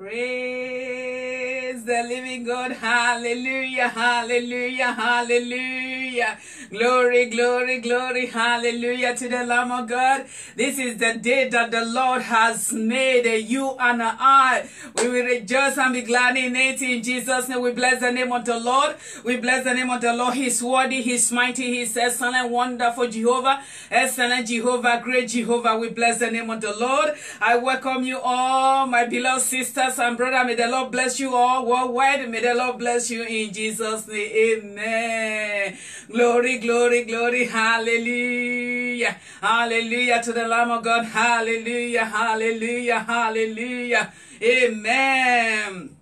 Praise the living God. Hallelujah, hallelujah, hallelujah. Glory, glory, glory, hallelujah to the Lamb of God. This is the day that the Lord has made. Eh, you and I, we will rejoice and be glad in it. In Jesus' name, we bless the name of the Lord. We bless the name of the Lord. He's worthy, He's mighty, He's excellent, wonderful Jehovah, excellent Jehovah, great Jehovah. We bless the name of the Lord. I welcome you all, my beloved sisters and brothers. May the Lord bless you all worldwide. May the Lord bless you in Jesus' name. Amen. Glory, glory, glory. Hallelujah. Hallelujah to the Lamb of God. Hallelujah. Hallelujah. Hallelujah. Amen.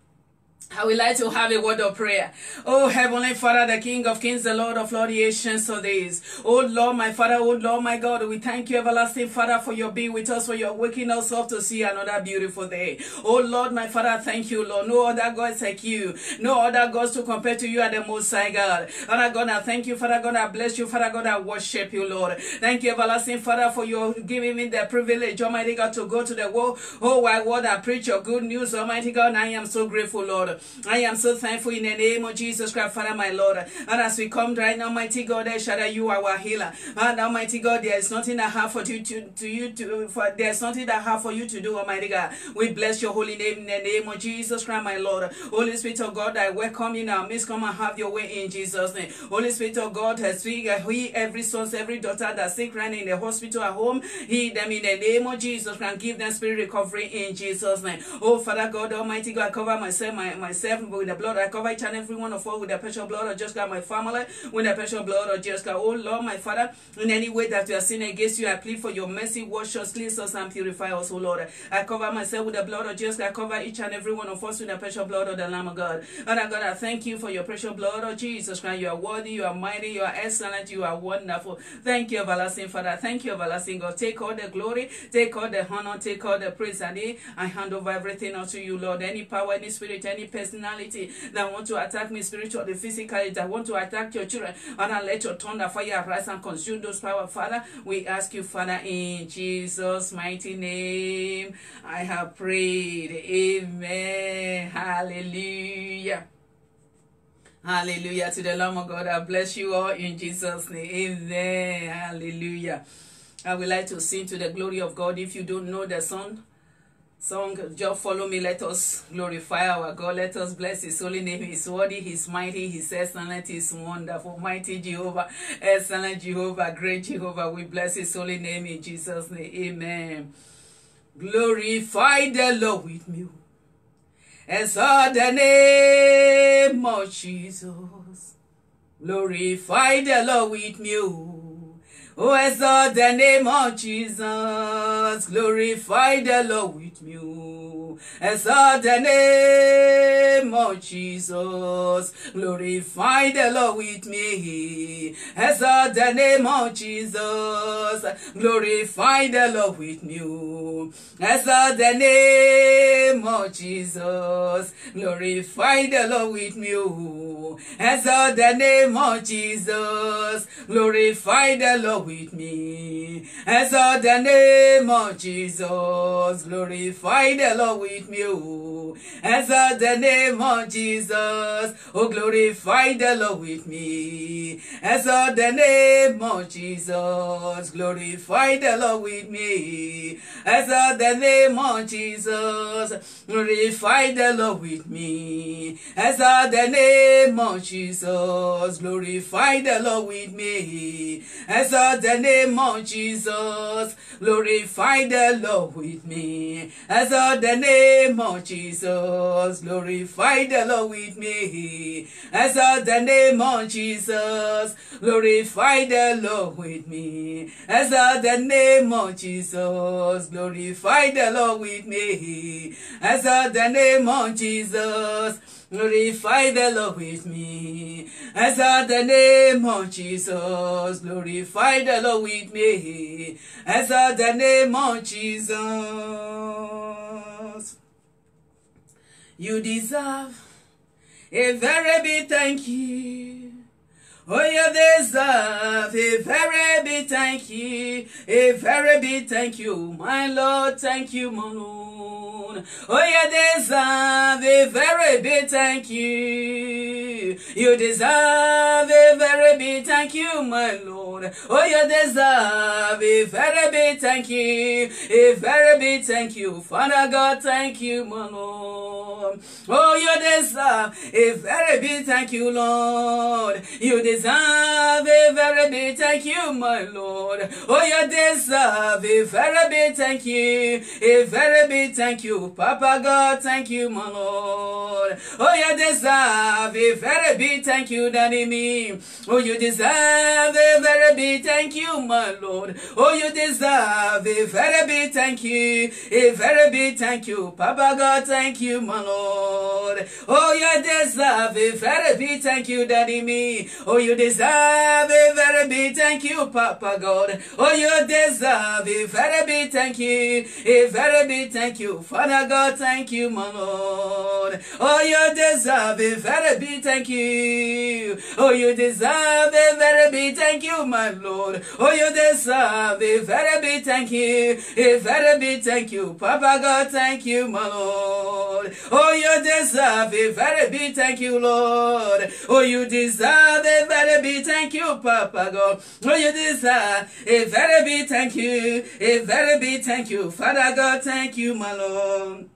I would like to have a word of prayer. Oh, Heavenly Father, the King of Kings, the Lord of Lords, the Ancients of Days. Oh, Lord, my Father, oh, Lord, my God, we thank you, everlasting Father, for your being with us, for your waking us up to see another beautiful day. Oh, Lord, my Father, thank you, Lord. No other gods like you. No other gods to compare to you are the Most High God. Father God, I thank you, Father God, I bless you, Father God, I worship you, Lord. Thank you, everlasting Father, for your giving me the privilege, Almighty God, to go to the world, oh, wide world, I preach your good news, Almighty God, I am so grateful, Lord. I am so thankful in the name of Jesus Christ, Father, my Lord. And as we come right now, mighty God, El Shaddai, you are our healer. And Almighty God, there is nothing that hard for you to, to you to for there is nothing that hard for you to do, Almighty God. We bless your holy name in the name of Jesus Christ, my Lord. Holy Spirit of God, I welcome you now. Miss, come and have your way in Jesus' name. Holy Spirit of God, has speak, he every son, every daughter that's sick right in the hospital at home, heal them in the name of Jesus Christ. Give them spirit recovery in Jesus' name. Oh, Father God, Almighty God, cover myself, my, myself with the blood. I cover each and every one of us with the precious blood of just God, my family, with the precious blood of just God. Oh Lord, my Father, in any way that we are sinning against you, I plead for your mercy, wash us, cleanse us, and purify us, oh Lord. I cover myself with the blood of Jesus. I cover each and every one of us with the precious blood of the Lamb of God. I God, I thank you for your precious blood of Jesus Christ. You are worthy, you are mighty, you are excellent, you are wonderful. Thank you, everlasting Father. Thank you, everlasting God. Take all the glory, take all the honor, take all the praise, and I hand over everything unto you, Lord. Any power, any spirit, any personality that want to attack me spiritually, physically, that want to attack your children, and I let your thunder fire rise and consume those power, Father. We ask you, Father, in Jesus' mighty name. I have prayed. Amen. Hallelujah. Hallelujah to the Lamb of God. I bless you all in Jesus' name. Amen. Hallelujah. I would like to sing to the glory of God. If you don't know the song, song, just follow me. Let us glorify our God. Let us bless His holy name. He's worthy, He's mighty, He's excellent, He's wonderful. Mighty Jehovah, excellent Jehovah, great Jehovah. We bless His holy name in Jesus' name. Amen. Glorify the Lord with me. And Exalt the name of Jesus. Glorify the Lord with me. Oh, exalt the name of Jesus. Glorify the Lord with me. Exalt the name of Jesus. Glorify the Lord with me. Exalt the name of Jesus. Glorify the Lord with me. Exalt the name of Jesus. Glorify the Lord with me. Exalt the name of Jesus. Glorify the Lord with me. Exalt the name of Jesus. Glorify the Lord with me. Exalt oh. the name of Jesus. Oh, glorify the Lord with me. Exalt the name of Jesus. Glorify the Lord with me. Exalt the name of Jesus. Glorify the Lord with me. Exalt the name of Jesus. Glorify the Lord with me. Exalt the name of Jesus. Glorify the Lord with me. Exalt the name of Jesus. Glorify the Lord with me. Exalt the name of Jesus. Glorify the Lord with me. Exalt the name of Jesus. Glorify the Lord with me. Exalt the name of Jesus. Glorify the Lord with me. Exalt the name of Jesus. Glorify the Lord with me. Exalt the name of Jesus. You deserve a very big thank you. Oh, you deserve a very big thank you, a very big thank you, my Lord, thank you, my Lord. Oh, you deserve a very big thank you. You deserve a very big thank you, my Lord. Oh, you deserve a very big thank you, a very big thank you, Father God, thank you, my Lord. Oh, you deserve a very big thank you, Lord. You deserve a very big thank you, my Lord. Oh, you deserve a very big thank you, a very big thank you, Papa God, thank you, my Lord. Oh, you deserve a very big thank you, Daddy me. Oh, you deserve a very big thank you, my Lord. Oh, you deserve a very big thank you, a very big thank you, Papa God, thank you, my Lord. Oh, you deserve a very big thank you, Daddy me. Oh, you deserve a very big thank you, Papa God. Oh, you deserve a very big thank you, a very big thank you, Father God, thank you, my Lord. Oh, you deserve a very big thank you. Oh, you deserve a very big thank you, my Lord. Oh, you deserve a very big thank you, a very big thank you, Papa God, thank you, my Lord. Oh, you deserve a very big thank you, Lord. Oh, you deserve a very big thank you, Papa God. Oh, you deserve a very big thank you, a very big thank you, Father God, thank you, my Lord um,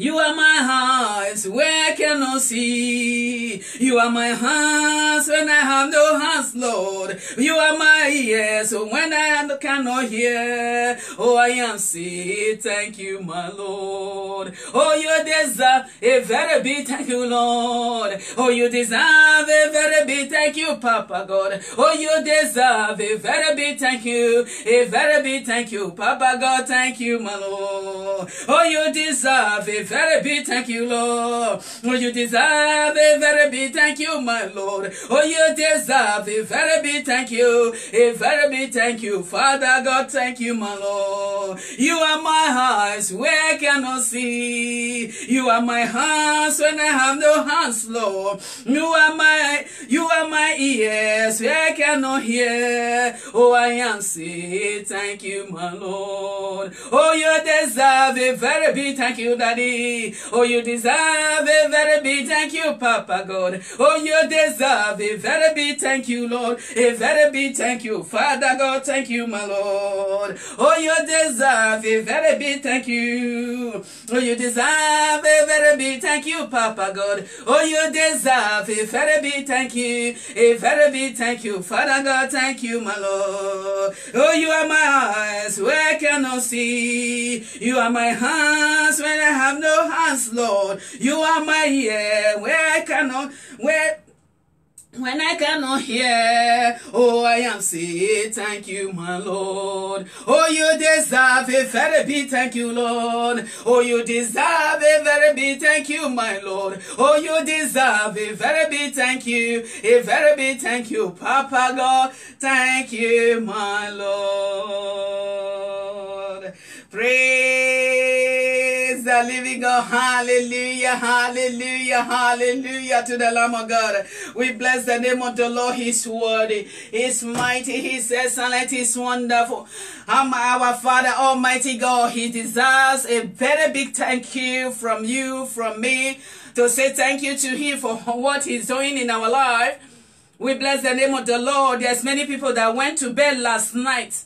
you are my eyes where I cannot see. You are my hands when I have no hands, Lord. You are my ears when I cannot hear. Oh, I am sick. Thank you, my Lord. Oh, you deserve a very big thank you, Lord. Oh, you deserve a very big thank you, Papa God. Oh, you deserve a very big thank you. A very big thank you, Papa God. Thank you, my Lord. Oh, you deserve a very big thank you, Lord. Oh, you deserve a very big thank you, my Lord. Oh, you deserve a very big thank you. A very big thank you, Father God. Thank you, my Lord. You are my eyes where I cannot see. You are my hands when I have no hands, Lord. You are my, you are my ears where I cannot hear. Oh, I am sick. Thank you, my Lord. Oh, you deserve a very big thank you, Daddy. Oh, you deserve a very big thank you, Papa God. Oh, you deserve a very big thank you, Lord. A very big thank you, Father God. Thank you, my Lord. Oh, you deserve a very big thank you. Oh, you deserve a very big thank you, Papa God. Oh, you deserve a very big thank you. A very big thank you, Father God. Thank you, my Lord. Oh, you are my eyes where I cannot see. You are my hands when I have no hands, Lord. You are my ear where I cannot, where when I cannot hear, oh, I am sick. Thank you, my Lord. Oh, you deserve a very big thank you, Lord. Oh, you deserve a very big thank you, my Lord. Oh, you deserve a very big thank you, a very big thank you, Papa God. Thank you, my Lord. Praise the living God. Hallelujah, hallelujah, hallelujah to the Lamb of God. We bless the name of the Lord. He's worthy, He's mighty, He's excellent, He's wonderful. Um, our Father, Almighty God, He deserves a very big thank you from you, from me, to say thank you to Him for what He's doing in our life. We bless the name of the Lord. There's many people that went to bed last night.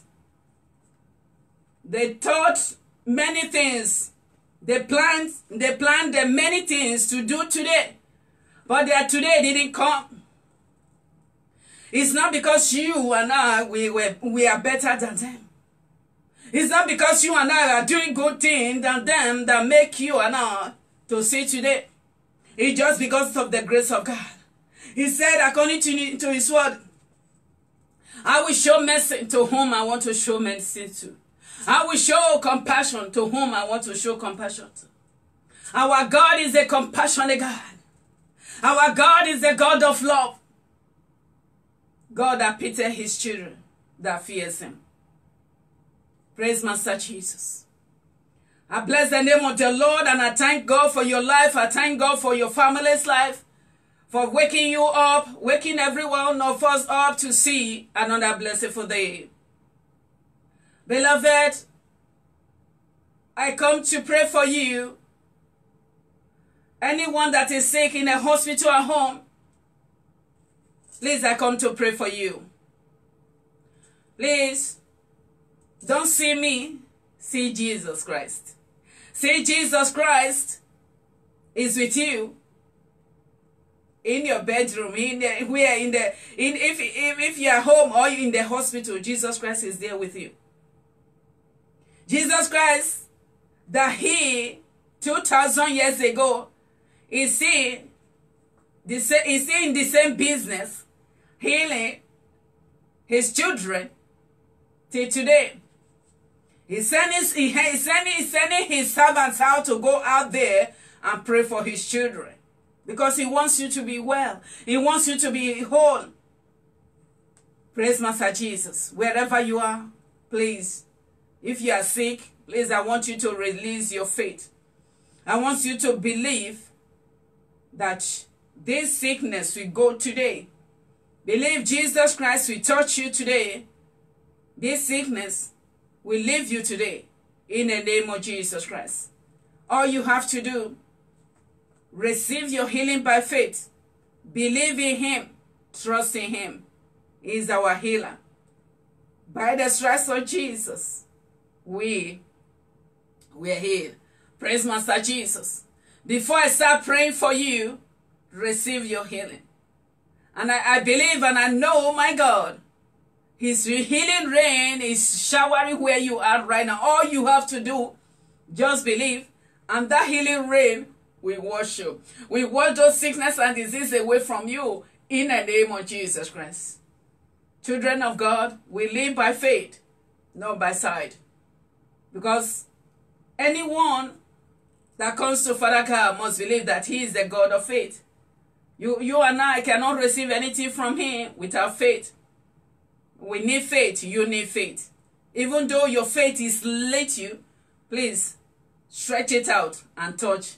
They thought many things. They planned, they planned many things to do today. But their today didn't come. It's not because you and I we were we are better than them. It's not because you and I are doing good things than them that make you and I to see today. It's just because of the grace of God. He said, according to, to his word, I will show mercy to whom I want to show mercy to. I will show compassion to whom I want to show compassion to. Our God is a compassionate God. Our God is a God of love. God that pity his children that fears him. Praise Master Jesus. I bless the name of the Lord and I thank God for your life. I thank God for your family's life. for waking you up, waking everyone of us up to see another blessed day. Beloved, I come to pray for you. Anyone that is sick in a hospital or home, please, I come to pray for you. Please, don't see me, see Jesus Christ. See Jesus Christ is with you in your bedroom, in the, where in the in if if if you're home or in the hospital, Jesus Christ is there with you. Jesus Christ, that He two thousand years ago, is in the is in the same business, healing His children till today. He's sending, he's sending, he's sending his servants out to go out there and pray for his children. Because he wants you to be well. He wants you to be whole. Praise Master Jesus. Wherever you are, please. If you are sick, please, I want you to release your faith. I want you to believe that this sickness will go today. Believe Jesus Christ will touch you today. This sickness will leave you today. In the name of Jesus Christ. All you have to do Receive your healing by faith. Believe in Him. Trust in Him. He is our healer. By the stripes of Jesus, we, we are healed. Praise Master Jesus. Before I start praying for you, receive your healing. And I, I believe and I know, oh my God, His healing rain is showering where you are right now. All you have to do, just believe, and that healing rain will wash you. We wash those sickness and disease away from you in the name of Jesus Christ. Children of God, we live by faith, not by sight. Because anyone that comes to Father God must believe that He is the God of faith. You, you and I cannot receive anything from Him without faith. We need faith. You need faith. Even though your faith is late you, please stretch it out and touch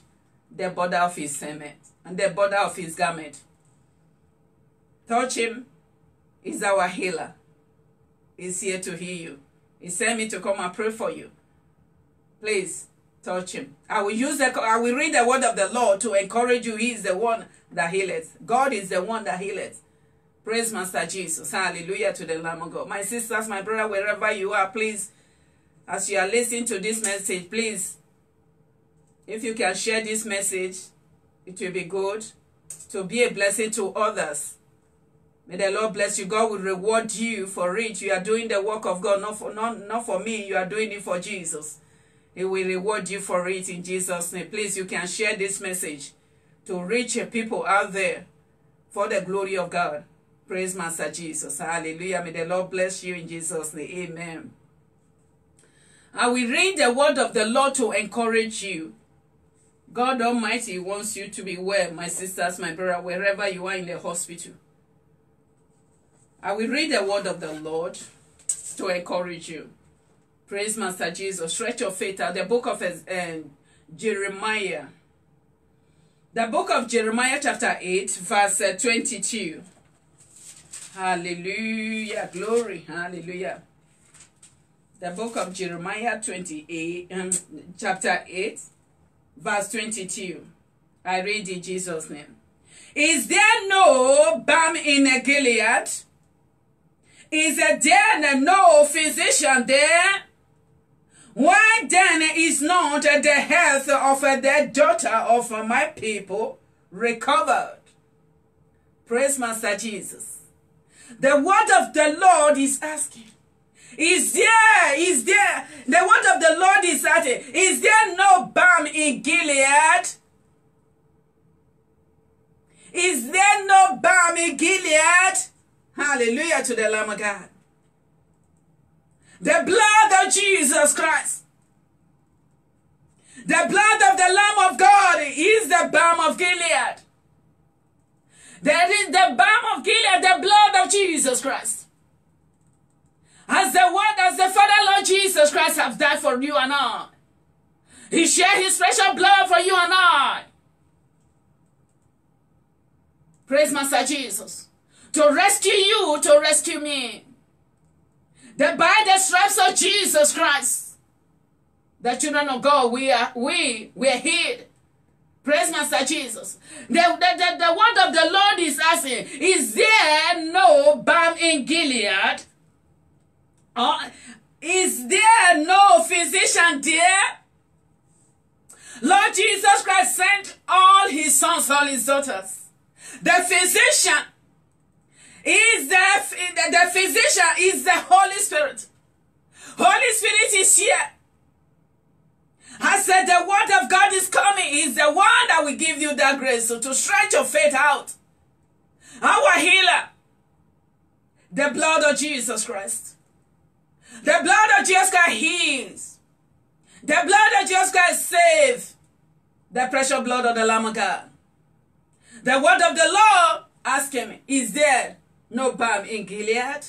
the border of his garment and the border of his garment. Touch him. He's our healer. He's here to heal you. He sent me to come and pray for you. Please touch him. I will use the I will read the word of the Lord to encourage you. He is the one that healeth. God is the one that healeth. Praise Master Jesus. Hallelujah to the Lamb of God. My sisters, my brother, wherever you are, please, as you are listening to this message, please if you can share this message, it will be good to be a blessing to others. May the Lord bless you. God will reward you for it. You are doing the work of God, not for, not, not for me. You are doing it for Jesus. He will reward you for it in Jesus' name. Please, you can share this message to reach people out there for the glory of God. Praise Master Jesus. Hallelujah. May the Lord bless you in Jesus' name. Amen. I will read the word of the Lord to encourage you. God Almighty wants you to be well, my sisters, my brother, wherever you are in the hospital. I will read the word of the Lord to encourage you. Praise Master Jesus. Stretch your faith out. The book of uh, Jeremiah. The book of Jeremiah chapter 8 verse uh, 22. Hallelujah. Glory. Hallelujah. The book of Jeremiah 28, um, chapter 8 verse 22. I read in Jesus' name. Is there no balm in Gilead? Is there no physician there? Why then is not the health of the daughter of my people recovered? Praise Master Jesus. The word of the Lord is asking, is there, is there, the word of the Lord is it. Is there no balm in Gilead? Is there no balm in Gilead? Hallelujah to the Lamb of God. The blood of Jesus Christ. The blood of the Lamb of God is the balm of Gilead. That is the balm of Gilead, the blood of Jesus Christ. As the word, as the Father Lord Jesus Christ have died for you and I. He shed his precious blood for you and I. Praise Master Jesus. To rescue you, to rescue me. That by the stripes of Jesus Christ, the children of God, we are we we are healed. Praise Master Jesus. The, the, the, the word of the Lord is asking, is there no balm in Gilead? Or is there no physician there? Lord Jesus Christ sent all his sons, all his daughters. The physician is the, the, physician is the Holy Spirit. Holy Spirit is here. I said the word of God is coming. Is the one that will give you that grace so to stretch your faith out. Our healer. The blood of Jesus Christ. The blood of Jesus Christ heals. The blood of Jesus Christ saves. The precious blood of the Lamb of God. The word of the Lord ask him, is there no balm in Gilead?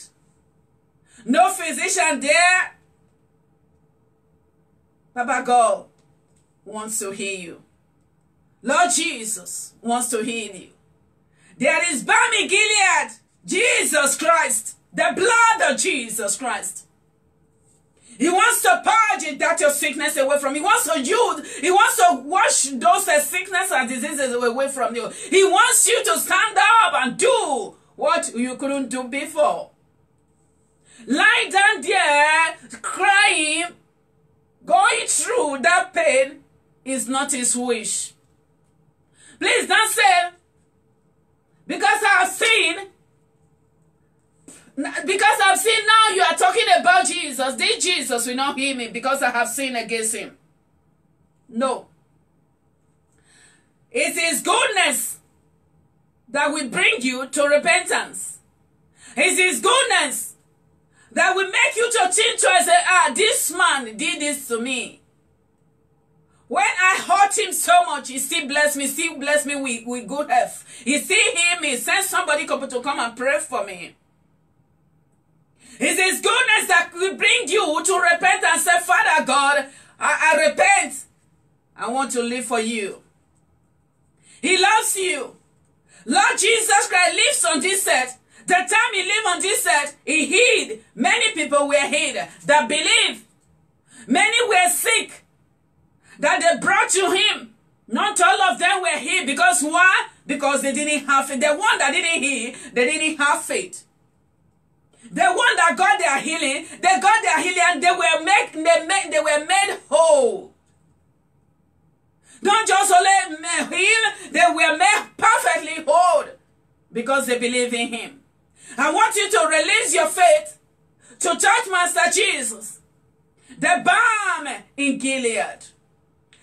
No physician there? Papa God wants to heal you. Lord Jesus wants to heal you. There is balm in Gilead. Jesus Christ. The blood of Jesus Christ. He wants to purge that your sickness away from you. He wants to use, he wants to wash those sickness and diseases away from you. He wants you to stand up and do what you couldn't do before. Lie down there crying, going through that pain is not his wish. Please don't say, because I have seen because I've seen now you are talking about Jesus. This Jesus will not hear me because I have sinned against him. No. It is goodness that will bring you to repentance. It is His goodness that will make you to think to say, ah, this man did this to me. When I hurt him so much, he still bless me, still bless me with, with good health. He still hear me, send somebody to come and pray for me. It's His goodness that will bring you to repent and say, Father God, I, I repent. I want to live for you. He loves you. Lord Jesus Christ lives on this earth. The time he lived on this earth, he healed. Many people were healed that believe. Many were sick that they brought to him. Not all of them were healed because why? Because they didn't have faith. The one that didn't heal, they didn't have faith. The one that got their healing, they got their healing and they were made, they, made, they were made whole. Don't just only heal, they were made perfectly whole because they believe in him. I want you to release your faith to touch Master Jesus, the balm in Gilead.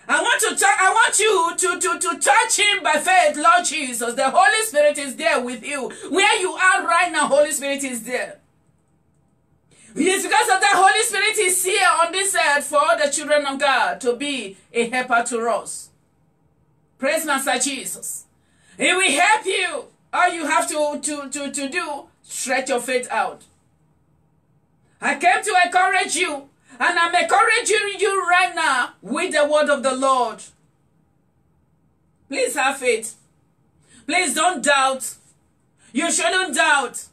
I want to touch, I want you to, to, to touch him by faith, Lord Jesus. The Holy Spirit is there with you. Where you are right now, Holy Spirit is there. It's because of the Holy Spirit is here on this earth for all the children of God to be a helper to us. Praise Master Jesus. He will help you. All you have to, to, to, to do, stretch your faith out. I came to encourage you, and I'm encouraging you right now with the word of the Lord. Please have faith. Please don't doubt. You shouldn't doubt.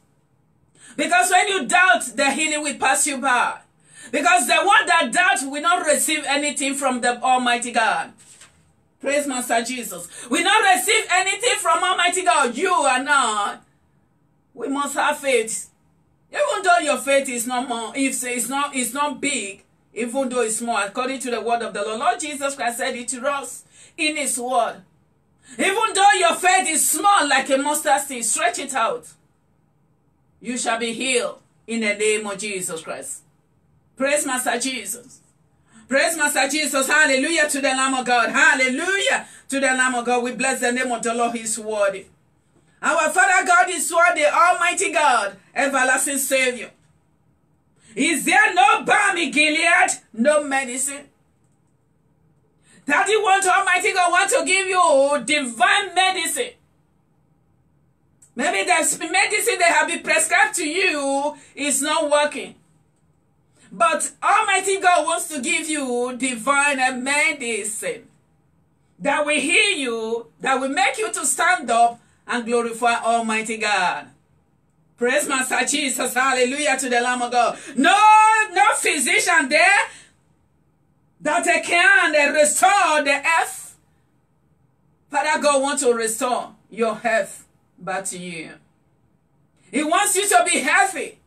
Because when you doubt, the healing will pass you by. Because the one that doubts will not receive anything from the Almighty God. Praise Master Jesus. We not receive anything from Almighty God. You are not. We must have faith. Even though your faith is not more, if it's not, it's not big, even though it's small, according to the word of the Lord. Lord Jesus Christ said it to us in his word. Even though your faith is small like a mustard seed, stretch it out you shall be healed in the name of Jesus Christ. Praise Master Jesus. Praise Master Jesus. Hallelujah to the Lamb of God. Hallelujah to the Lamb of God. We bless the name of the Lord. He's worthy. Our Father God is worthy. Almighty God. Everlasting Savior. Is there no balm in Gilead? No medicine. Daddy want Almighty God want to give you divine medicine. Maybe the medicine they have been prescribed to you is not working. But Almighty God wants to give you divine medicine that will heal you, that will make you to stand up and glorify Almighty God. Praise Master Jesus. Hallelujah to the Lamb of God. No, no physician there that can restore the earth. Father God wants to restore your health back to you. He wants you to be healthy.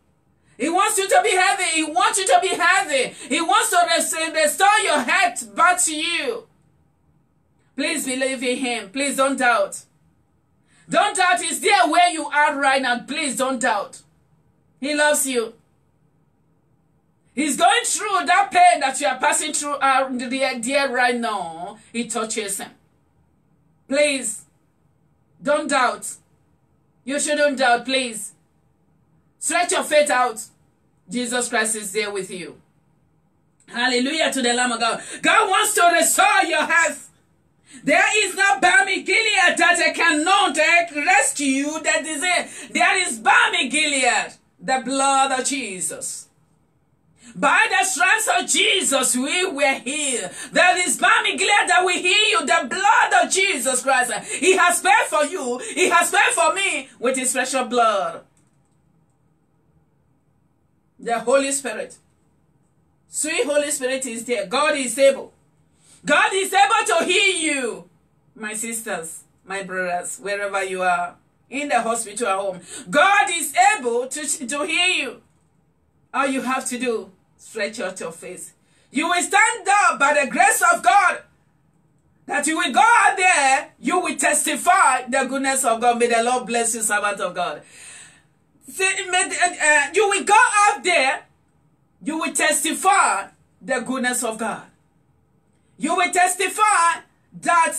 He wants you to be healthy. He wants you to be healthy. He wants to restore your health back to you. Please believe in him. Please don't doubt. Don't doubt he's there where you are right now. Please don't doubt. He loves you. He's going through that pain that you are passing through uh, there right now. He touches him. Please, don't doubt. You shouldn't doubt, please. Stretch your faith out. Jesus Christ is there with you. Hallelujah to the Lamb of God. God wants to restore your health. There is no balm in Gilead that cannot rescue you that disease. There is balm in Gilead, the blood of Jesus. By the stripes of Jesus, we were healed. There is in Gilead that we heal you, the blood of Jesus Christ. He has paid for you. He has paid for me with his special blood. The Holy Spirit. Sweet Holy Spirit is there. God is able. God is able to heal you, my sisters, my brothers, wherever you are, in the hospital at home. God is able to, to heal you. All you have to do, stretch out your face. You will stand up by the grace of God. That you will go out there, you will testify the goodness of God. May the Lord bless you, servant of God. Uh, you will go out there, you will testify the goodness of God you will testify that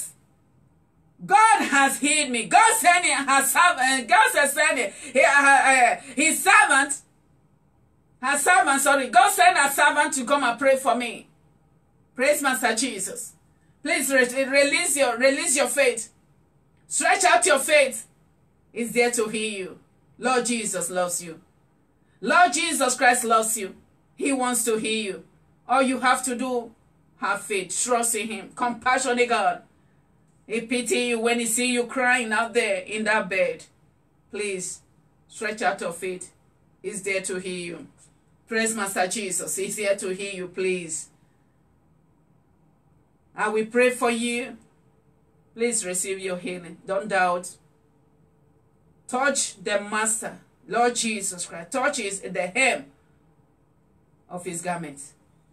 God has healed me. God sent it, has servant, God has sent. He, uh, uh, his servant, her servant, sorry, God sent a servant to come and pray for me. Praise Master Jesus. Please re release your release your faith. Stretch out your faith. Is there to heal you. Lord Jesus loves you. Lord Jesus Christ loves you. He wants to heal you. All you have to do have faith. Trust in him. Compassionate God. He pity you when he see you crying out there in that bed. Please, stretch out your faith. He's there to heal you. Praise Master Jesus. He's here to hear you, please. I will pray for you. Please receive your healing. Don't doubt. Touch the Master, Lord Jesus Christ. Touch his, the hem of his garment.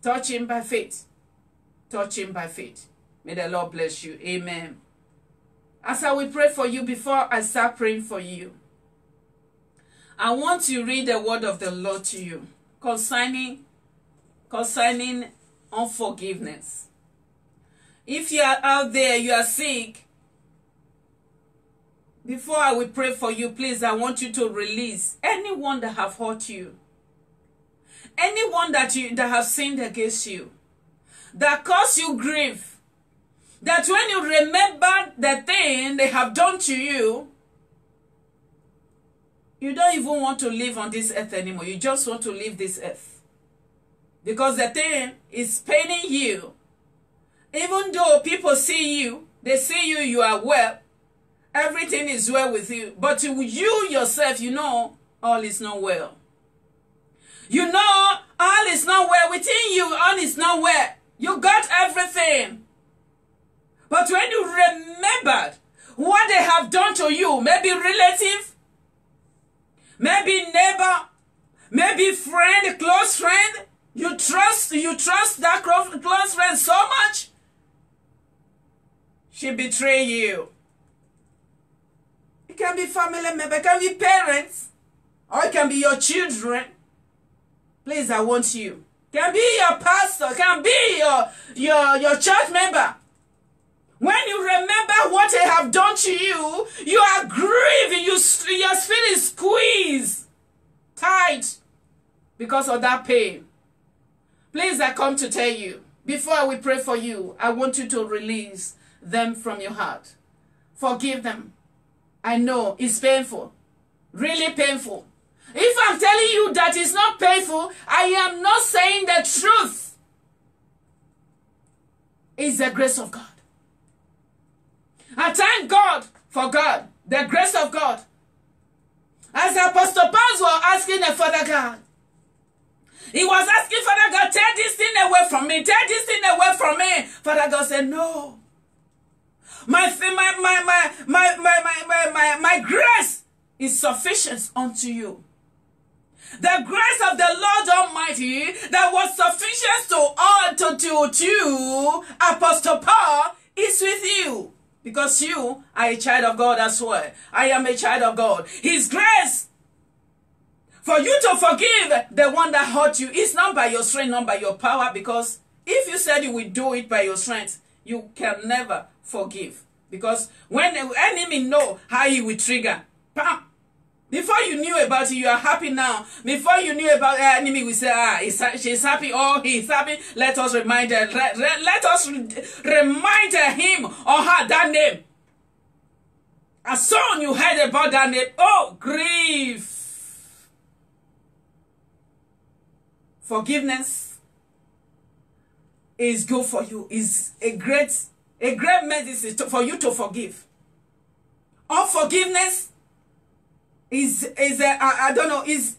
Touch him by faith touch him by faith. May the Lord bless you. Amen. As I will pray for you before I start praying for you, I want to read the word of the Lord to you concerning concerning unforgiveness. If you are out there, you are sick, before I will pray for you, please, I want you to release anyone that have hurt you, anyone that you that have sinned against you that cause you grief. That when you remember the thing they have done to you, you don't even want to live on this earth anymore. You just want to leave this earth. Because the thing is paining you. Even though people see you, they see you, you are well. Everything is well with you. But you yourself, you know, all is not well. You know, all is not well. Within you, all is not well. You got everything. But when you remembered what they have done to you, maybe relative, maybe neighbor, maybe friend, close friend, you trust, you trust that close friend so much, she betray you. It can be family member, it can be parents, or it can be your children. Please, I want you can be your pastor, can be your, your, your church member. When you remember what they have done to you, you are grieving, you, your spirit is squeezed tight because of that pain. Please, I come to tell you, before we pray for you, I want you to release them from your heart. Forgive them. I know it's painful, really painful. If I'm telling you that it's not painful, I am not saying the truth. It's the grace of God. I thank God for God The grace of God. As Apostle Paul was asking the Father God, he was asking Father God, take this thing away from me, take this thing away from me. Father God said, No. My my my my my my my my, my, grace is sufficient unto you. The grace of the Lord Almighty that was sufficient to all to, to, to Apostle Paul is with you. Because you are a child of God as well. I am a child of God. His grace for you to forgive the one that hurt you is not by your strength, not by your power. Because if you said you will do it by your strength, you can never forgive. Because when the enemy know how he will trigger, before you knew about it, you are happy now. Before you knew about the enemy, we say, ah, she's happy, oh, he's happy. Let us remind her, let, let us remind him or her that name. As soon you heard about that name, oh, grief. Forgiveness is good for you. Is a great, a great medicine for you to forgive. Unforgiveness is is a, I, I don't know is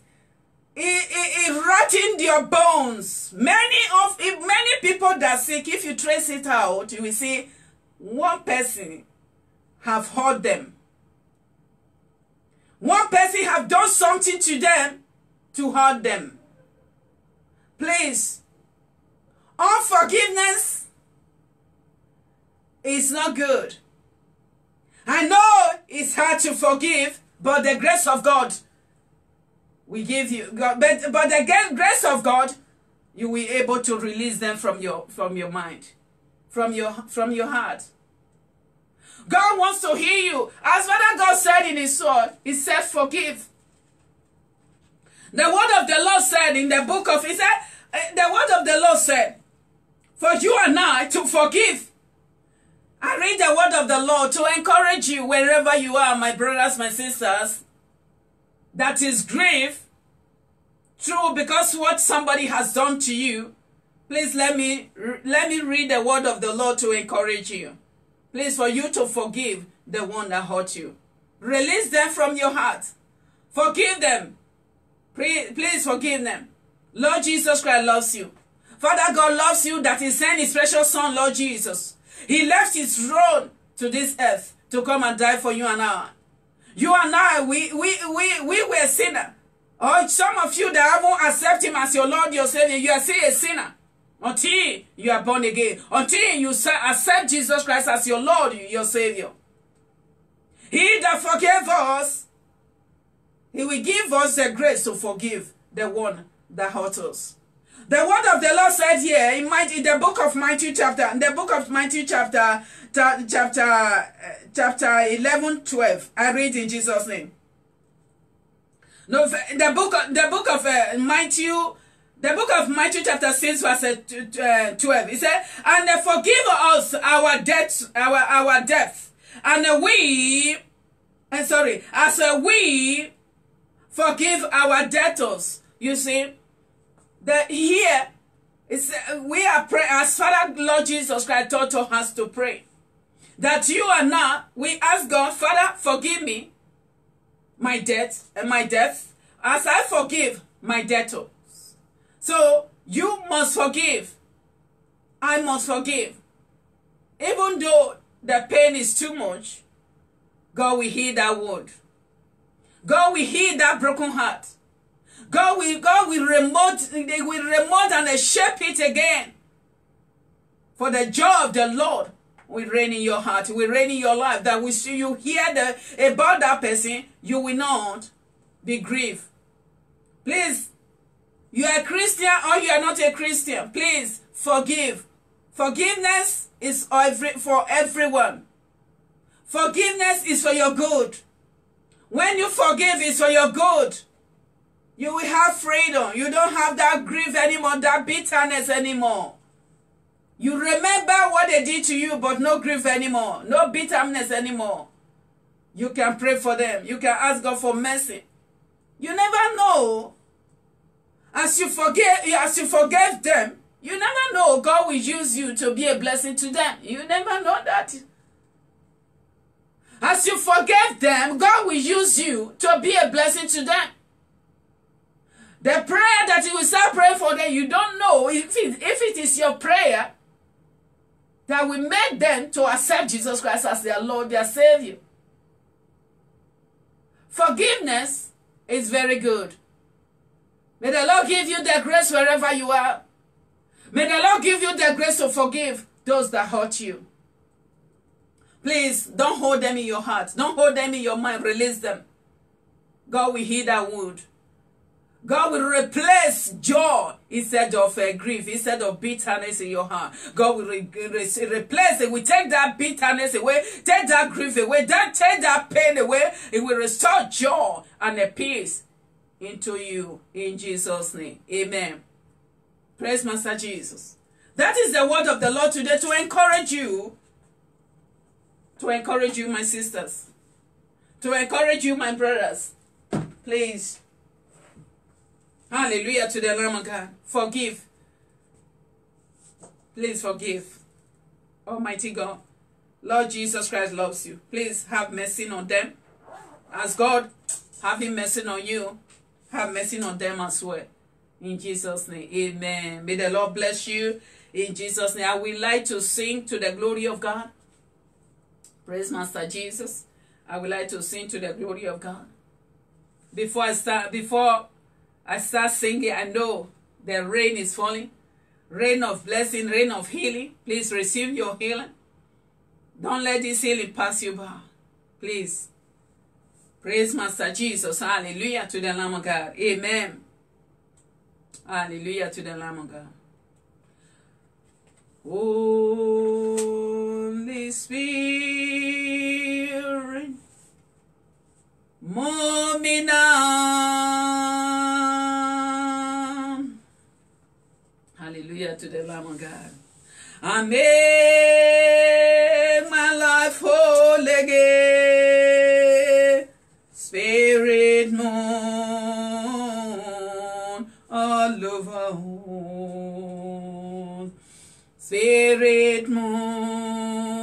it, it, it rotting your bones. Many of many people that sick, if you trace it out, you will see one person have hurt them. One person have done something to them to hurt them. Please, unforgiveness is not good. I know it's hard to forgive, but the grace of God, we give you. God, but, but the grace of God, you will be able to release them from your from your mind, from your from your heart. God wants to hear you. As Father God said in His word, He said, "Forgive." The word of the Lord said in the book of He said, eh, the word of the Lord said, "For you and I to forgive." I read the word of the Lord to encourage you wherever you are, my brothers, my sisters. That is grief. True, because what somebody has done to you. Please let me let me read the word of the Lord to encourage you. Please, for you to forgive the one that hurt you. Release them from your heart. Forgive them. Please forgive them. Lord Jesus Christ loves you. Father God loves you that he sent his precious son, Lord Jesus. He left his throne to this earth to come and die for you and I. You and I, we, we, we, we were sinner. Or oh, some of you that haven't accepted him as your Lord, your Savior, you are still a sinner. Until you are born again. Until you accept Jesus Christ as your Lord, your Savior. He that forgave us, he will give us the grace to forgive the one that hurt us. The word of the Lord said here in, in the book of Matthew chapter, in the book of Matthew chapter, chapter, uh, chapter 11, 12. I read in Jesus' name. No, the book, of, the book of uh, Matthew, the book of Matthew chapter 6 verse uh, 12. It said, and forgive us our debts, our, our debts. And we, uh, sorry, as we forgive our debtors. You see, that here is uh, we are praying as Father Lord Jesus Christ taught us to pray. That you and now we ask God, Father, forgive me my debt and my death as I forgive my debtors. So you must forgive. I must forgive. Even though the pain is too much, God will heal that wound. God will heal that broken heart. God will, God will remote, they will remote and shape it again. For the joy of the Lord will reign in your heart, will reign in your life. That we see you hear the, about that person, you will not be grieved. Please, you are a Christian or you are not a Christian. Please forgive. Forgiveness is every, for everyone. Forgiveness is for your good. When you forgive, it's for your good. You will have freedom. You don't have that grief anymore, that bitterness anymore. You remember what they did to you, but no grief anymore, no bitterness anymore. You can pray for them. You can ask God for mercy. You never know. As you forgive, as you forgive them, you never know God will use you to be a blessing to them. You never know that. As you forgive them, God will use you to be a blessing to them. The prayer that you will start praying for them, you don't know if it, if it is your prayer that will make them to accept Jesus Christ as their Lord, their Savior. Forgiveness is very good. May the Lord give you the grace wherever you are. May the Lord give you the grace to forgive those that hurt you. Please don't hold them in your heart. Don't hold them in your mind. Release them. God will heal that wound. God will replace joy instead of uh, grief, instead of bitterness in your heart. God will re re replace it. We take that bitterness away, take that grief away, that take that pain away. It will restore joy and a peace into you in Jesus' name. Amen. Praise Master Jesus. That is the word of the Lord today to encourage you, to encourage you, my sisters, to encourage you, my brothers. Please Hallelujah to the Lamb of God. Forgive. Please forgive. Almighty God. Lord Jesus Christ loves you. Please have mercy on them. As God having mercy on you, have mercy on them as well. In Jesus' name. Amen. May the Lord bless you. In Jesus' name. I would like to sing to the glory of God. Praise Master Jesus. I would like to sing to the glory of God. Before I start, before I start singing, I know the rain is falling. Rain of blessing, rain of healing. Please receive your healing. Don't let this healing pass you by. Please. Praise Master Jesus. Hallelujah to the Lamb of God. Amen. Hallelujah to the Lamb of God. Holy Spirit, move me now. Hallelujah to the Lamb of God. I make my life whole again. Spirit moon all over. Spirit moon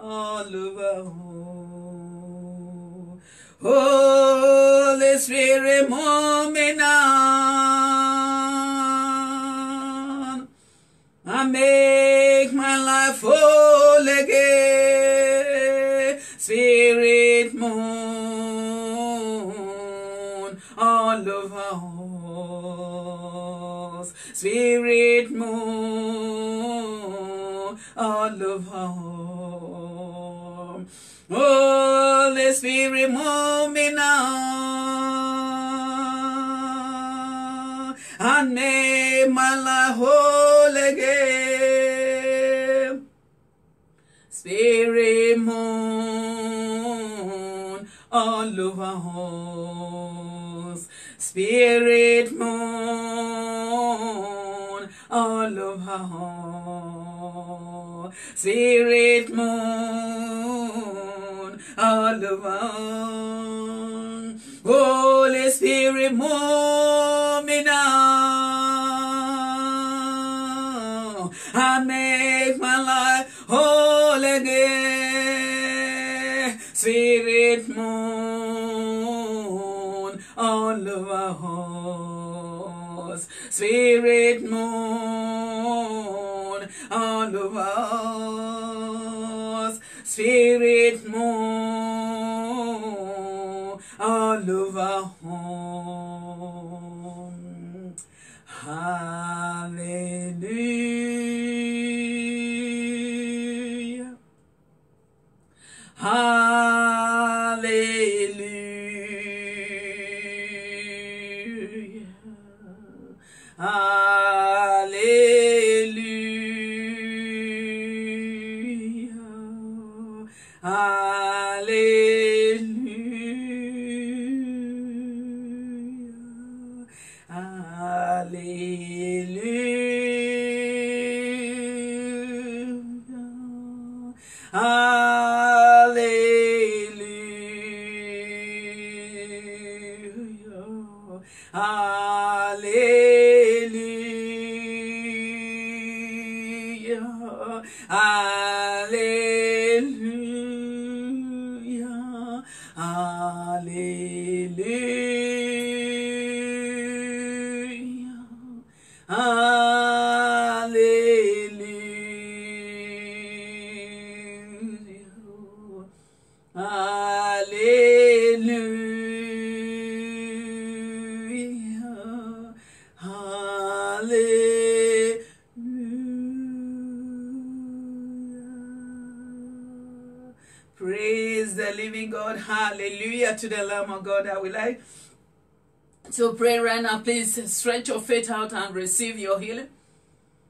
all over. home. Holy Spirit, move over us. Holy Spirit move me now and make my life whole again. Spirit moon all over us. Spirit moon all over us. Spirit moon all around. Holy Spirit move me now. I make my life whole again. Spirit moon all us. Spirit moon us. Spirit moon all over home. Hallelujah. Hallelujah. To the Lamb of God. I would like to pray right now. Please stretch your faith out and receive your healing.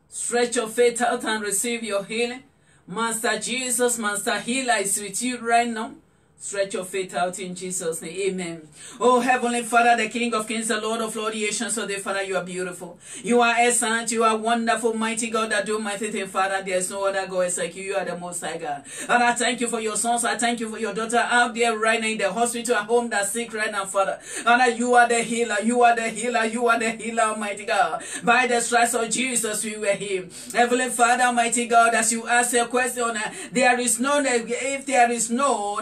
Stretch your faith out and receive your healing. Master Jesus, Master Healer is with you right now. Stretch your faith out in Jesus' name. Amen. Oh, Heavenly Father, the King of Kings, the Lord of Lords, the Ancients of the Father, you are beautiful. You are excellent. You are wonderful, mighty God that do mighty things, Father. There's no other God except you. You are the Most High God. And I thank you for your sons. I thank you for your daughter out there right now in the hospital at home that's sick right now, Father. And you are the healer. You are the healer. You are the healer, Almighty God. By the stripes of Jesus, we were healed. Heavenly Father, mighty God, as you ask a question, there is no, if there is no,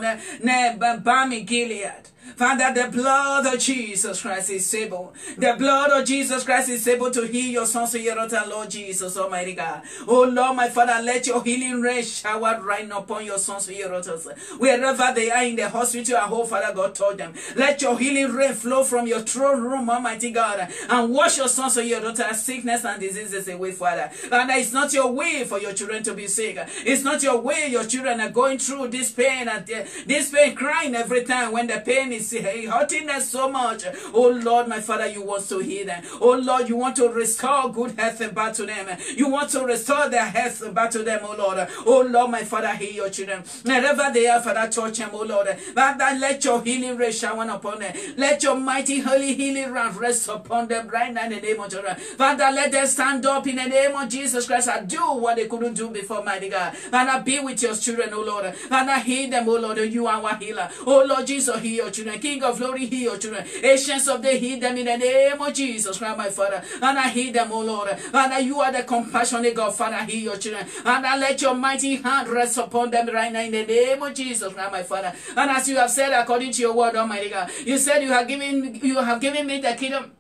Gilead. Father, the blood of Jesus Christ is able. The blood of Jesus Christ is able to heal your sons and your daughter, Lord Jesus, Almighty God. Oh Lord, my Father, let your healing rain shower right upon your sons and your daughters. Wherever they are in the hospital, I hope, Father God, told them. Let your healing rain flow from your throne room, Almighty God, and wash your sons and your daughters, sickness and diseases away, Father. And it's not your way for your children to be sick. It's not your way your children are going through this pain and uh, this pain, crying every time when the pain is hurting them so much. Oh Lord, my Father, you want to heal them. Oh Lord, you want to restore good health and back to them. You want to restore their health back to them, oh Lord. Oh Lord, my Father, heal your children. Wherever they are, Father, touch them, oh Lord. Father, let your healing rain shower upon them. Let your mighty holy healing rest upon them right now in the name of Jesus. Father, let them stand up in the name of Jesus Christ and do what they couldn't do before, mighty God. Father, be with your children, oh Lord. Father, heal them, oh Lord. You are our healer. Oh Lord Jesus, heal your children. King of glory, heal your children. Ancients of the heal them in the name of Jesus Christ, my Father. And I heal them, oh Lord. Father, you are the compassionate God. Father, heal your children. And I let your mighty hand rest upon them right now in the name of Jesus Christ, my Father. And as you have said, according to your word, Almighty God, you said you have given you have given me the kingdom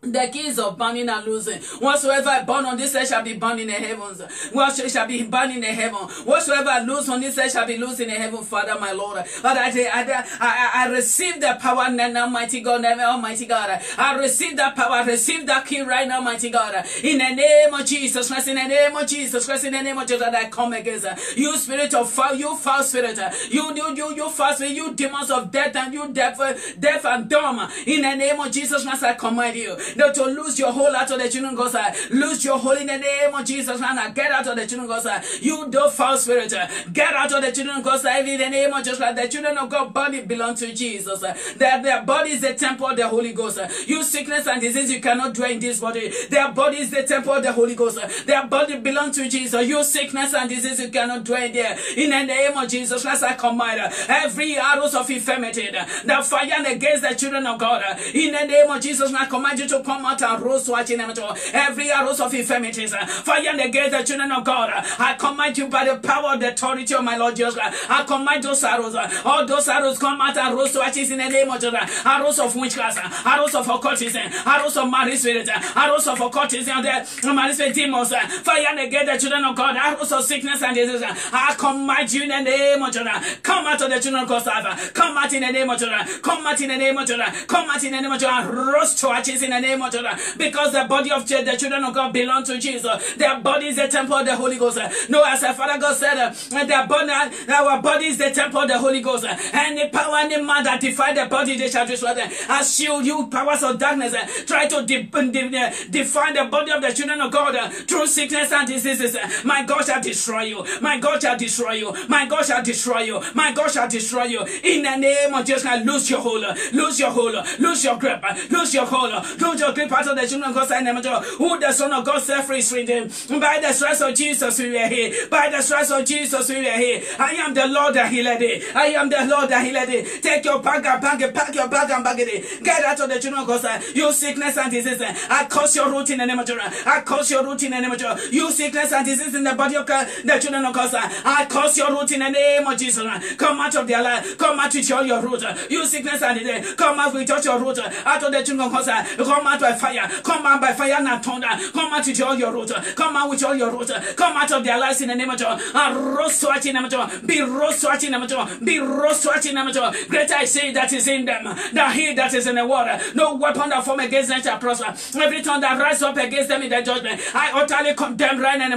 the keys of burning and losing. Whatsoever I burn on this earth shall be burned in the heavens. Whatsoever shall be burned in the heaven. Whatsoever lose on this earth shall be loosed in the heaven, Father, my Lord. But I, I, I, I receive the power now, mighty God, Almighty God. I receive that power. I receive that key right now, mighty God. In the name of Jesus Christ, in the name of Jesus Christ, in the name of Jesus, I come against uh, you, spirit of foul, you foul spirit, uh, you, you, you, you foul spirit, you demons of death and you deaf, deaf and dumb. In the name of Jesus Christ, I command you that to lose your whole out of the children God side. Lose your hold in the name of Jesus and get out of the children God side. You do foul spirit. Get out of the children God side in the name of Jesus. The children of God body belong to Jesus. Their, their body is the temple of the Holy Ghost. You sickness and disease, you cannot dwell in this body. Their body is the temple of the Holy Ghost. Their body belong to Jesus. You sickness and disease, you cannot dwell there. In the name of Jesus Christ, I command every arrows of infirmity that fire against the children of God. In the name of Jesus, I command you to come out and rose watching them every arrows of infirmities uh, fire against the children of God uh, I command you by the power of the authority of my Lord Jesus I command those arrows uh, all those arrows come out and rose watches in the name of Jesus arrows of witchcraft arrows of occultism arrows of marriage spirit arrows of occultism the marriage spirit demons fire against the children of God arrows of sickness and disease I command you in the name of Jesus come out of the children of God come out in the name of Jesus come out in the name of Jesus come out in the name of Jesus rose watches in the name of Jesus because the body of the children of God belong to Jesus. Their body is the temple of the Holy Ghost. No, as our Father God said, uh, their body, our body is the temple of the Holy Ghost. Any power, any man that defy the body, they shall destroy them. As you, you powers of darkness, uh, try to de de define the body of the children of God uh, through sickness and diseases. My God shall destroy you. My God shall destroy you. My God shall destroy you. My God shall destroy you. In the name of Jesus, lose your hold, lose your hold, lose your grip, lose your hold, lose your grip out of the children of God who the Son of God set free is freedom. By the stripes of Jesus we are here. By the stripes of Jesus we are here. I am the Lord that healed it. I am the Lord that healed it. Take your bag and bag it, pack your bag and bag it. Get out of the children of God. You sickness and disease. I curse your root in the name of Jesus. I curse your root in the name of Jesus. You sickness and disease in the body of the children of God. I curse your root in the name of Jesus. Come out of their life. Come out with all your root. You sickness and disease. Come out with all your root. Out of the children of God. Come out by fire. Come out by fire and thunder. Come out with all your roots. Come out with all your roots. Come out of their lives in the name of Jesus. Be rose to in the. Be rose to in the. Greater I say that is in them. The he that is in the water. No weapon that form against them shall prosper. Every tongue that rise up against them in the judgment. I utterly condemn right now.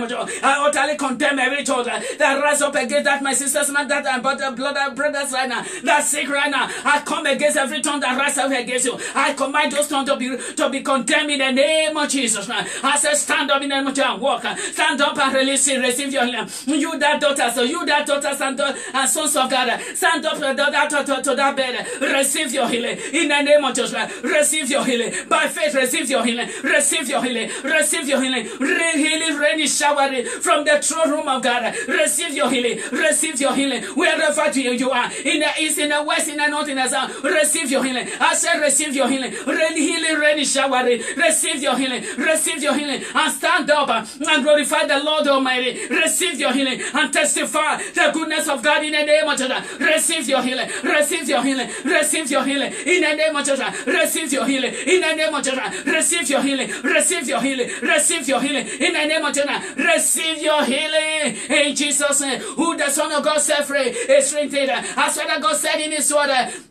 I utterly condemn every tongue that rise up against that my sisters, my that and brother, brother, uh, brothers right now. That's sick right now. I come against every tongue that rise up against you. I command those tongues to be to be condemned in the name of Jesus. I said, stand up in the name of Jesus and walk. Stand up and release it, receive your healing. You that daughter, so you that daughter, and, and sons of God, stand up to, that, to, to that bed, receive your healing in the name of Jesus. Receive your healing by faith. Receive your healing. Receive your healing. Receive your healing. Re- healing, rainy shower from the throne room of God. Receive your healing. Receive your healing wherever you are in the east, in the west, in the north, in the south. Receive your healing. I said, receive your healing. Rain healing, rainy shower. Receive your healing. Receive your healing and stand up and glorify the Lord Almighty. Receive your healing and testify the goodness of God in the name of Jesus. Receive your healing. Receive your healing. Receive your healing in the name of Jesus. Receive your healing in the name of Jesus. Receive your healing. Receive your healing. Receive your healing in the name of Jesus. Receive your healing in Jesus' name. Who the Son of God set free is strengthened. As Father God said in His word.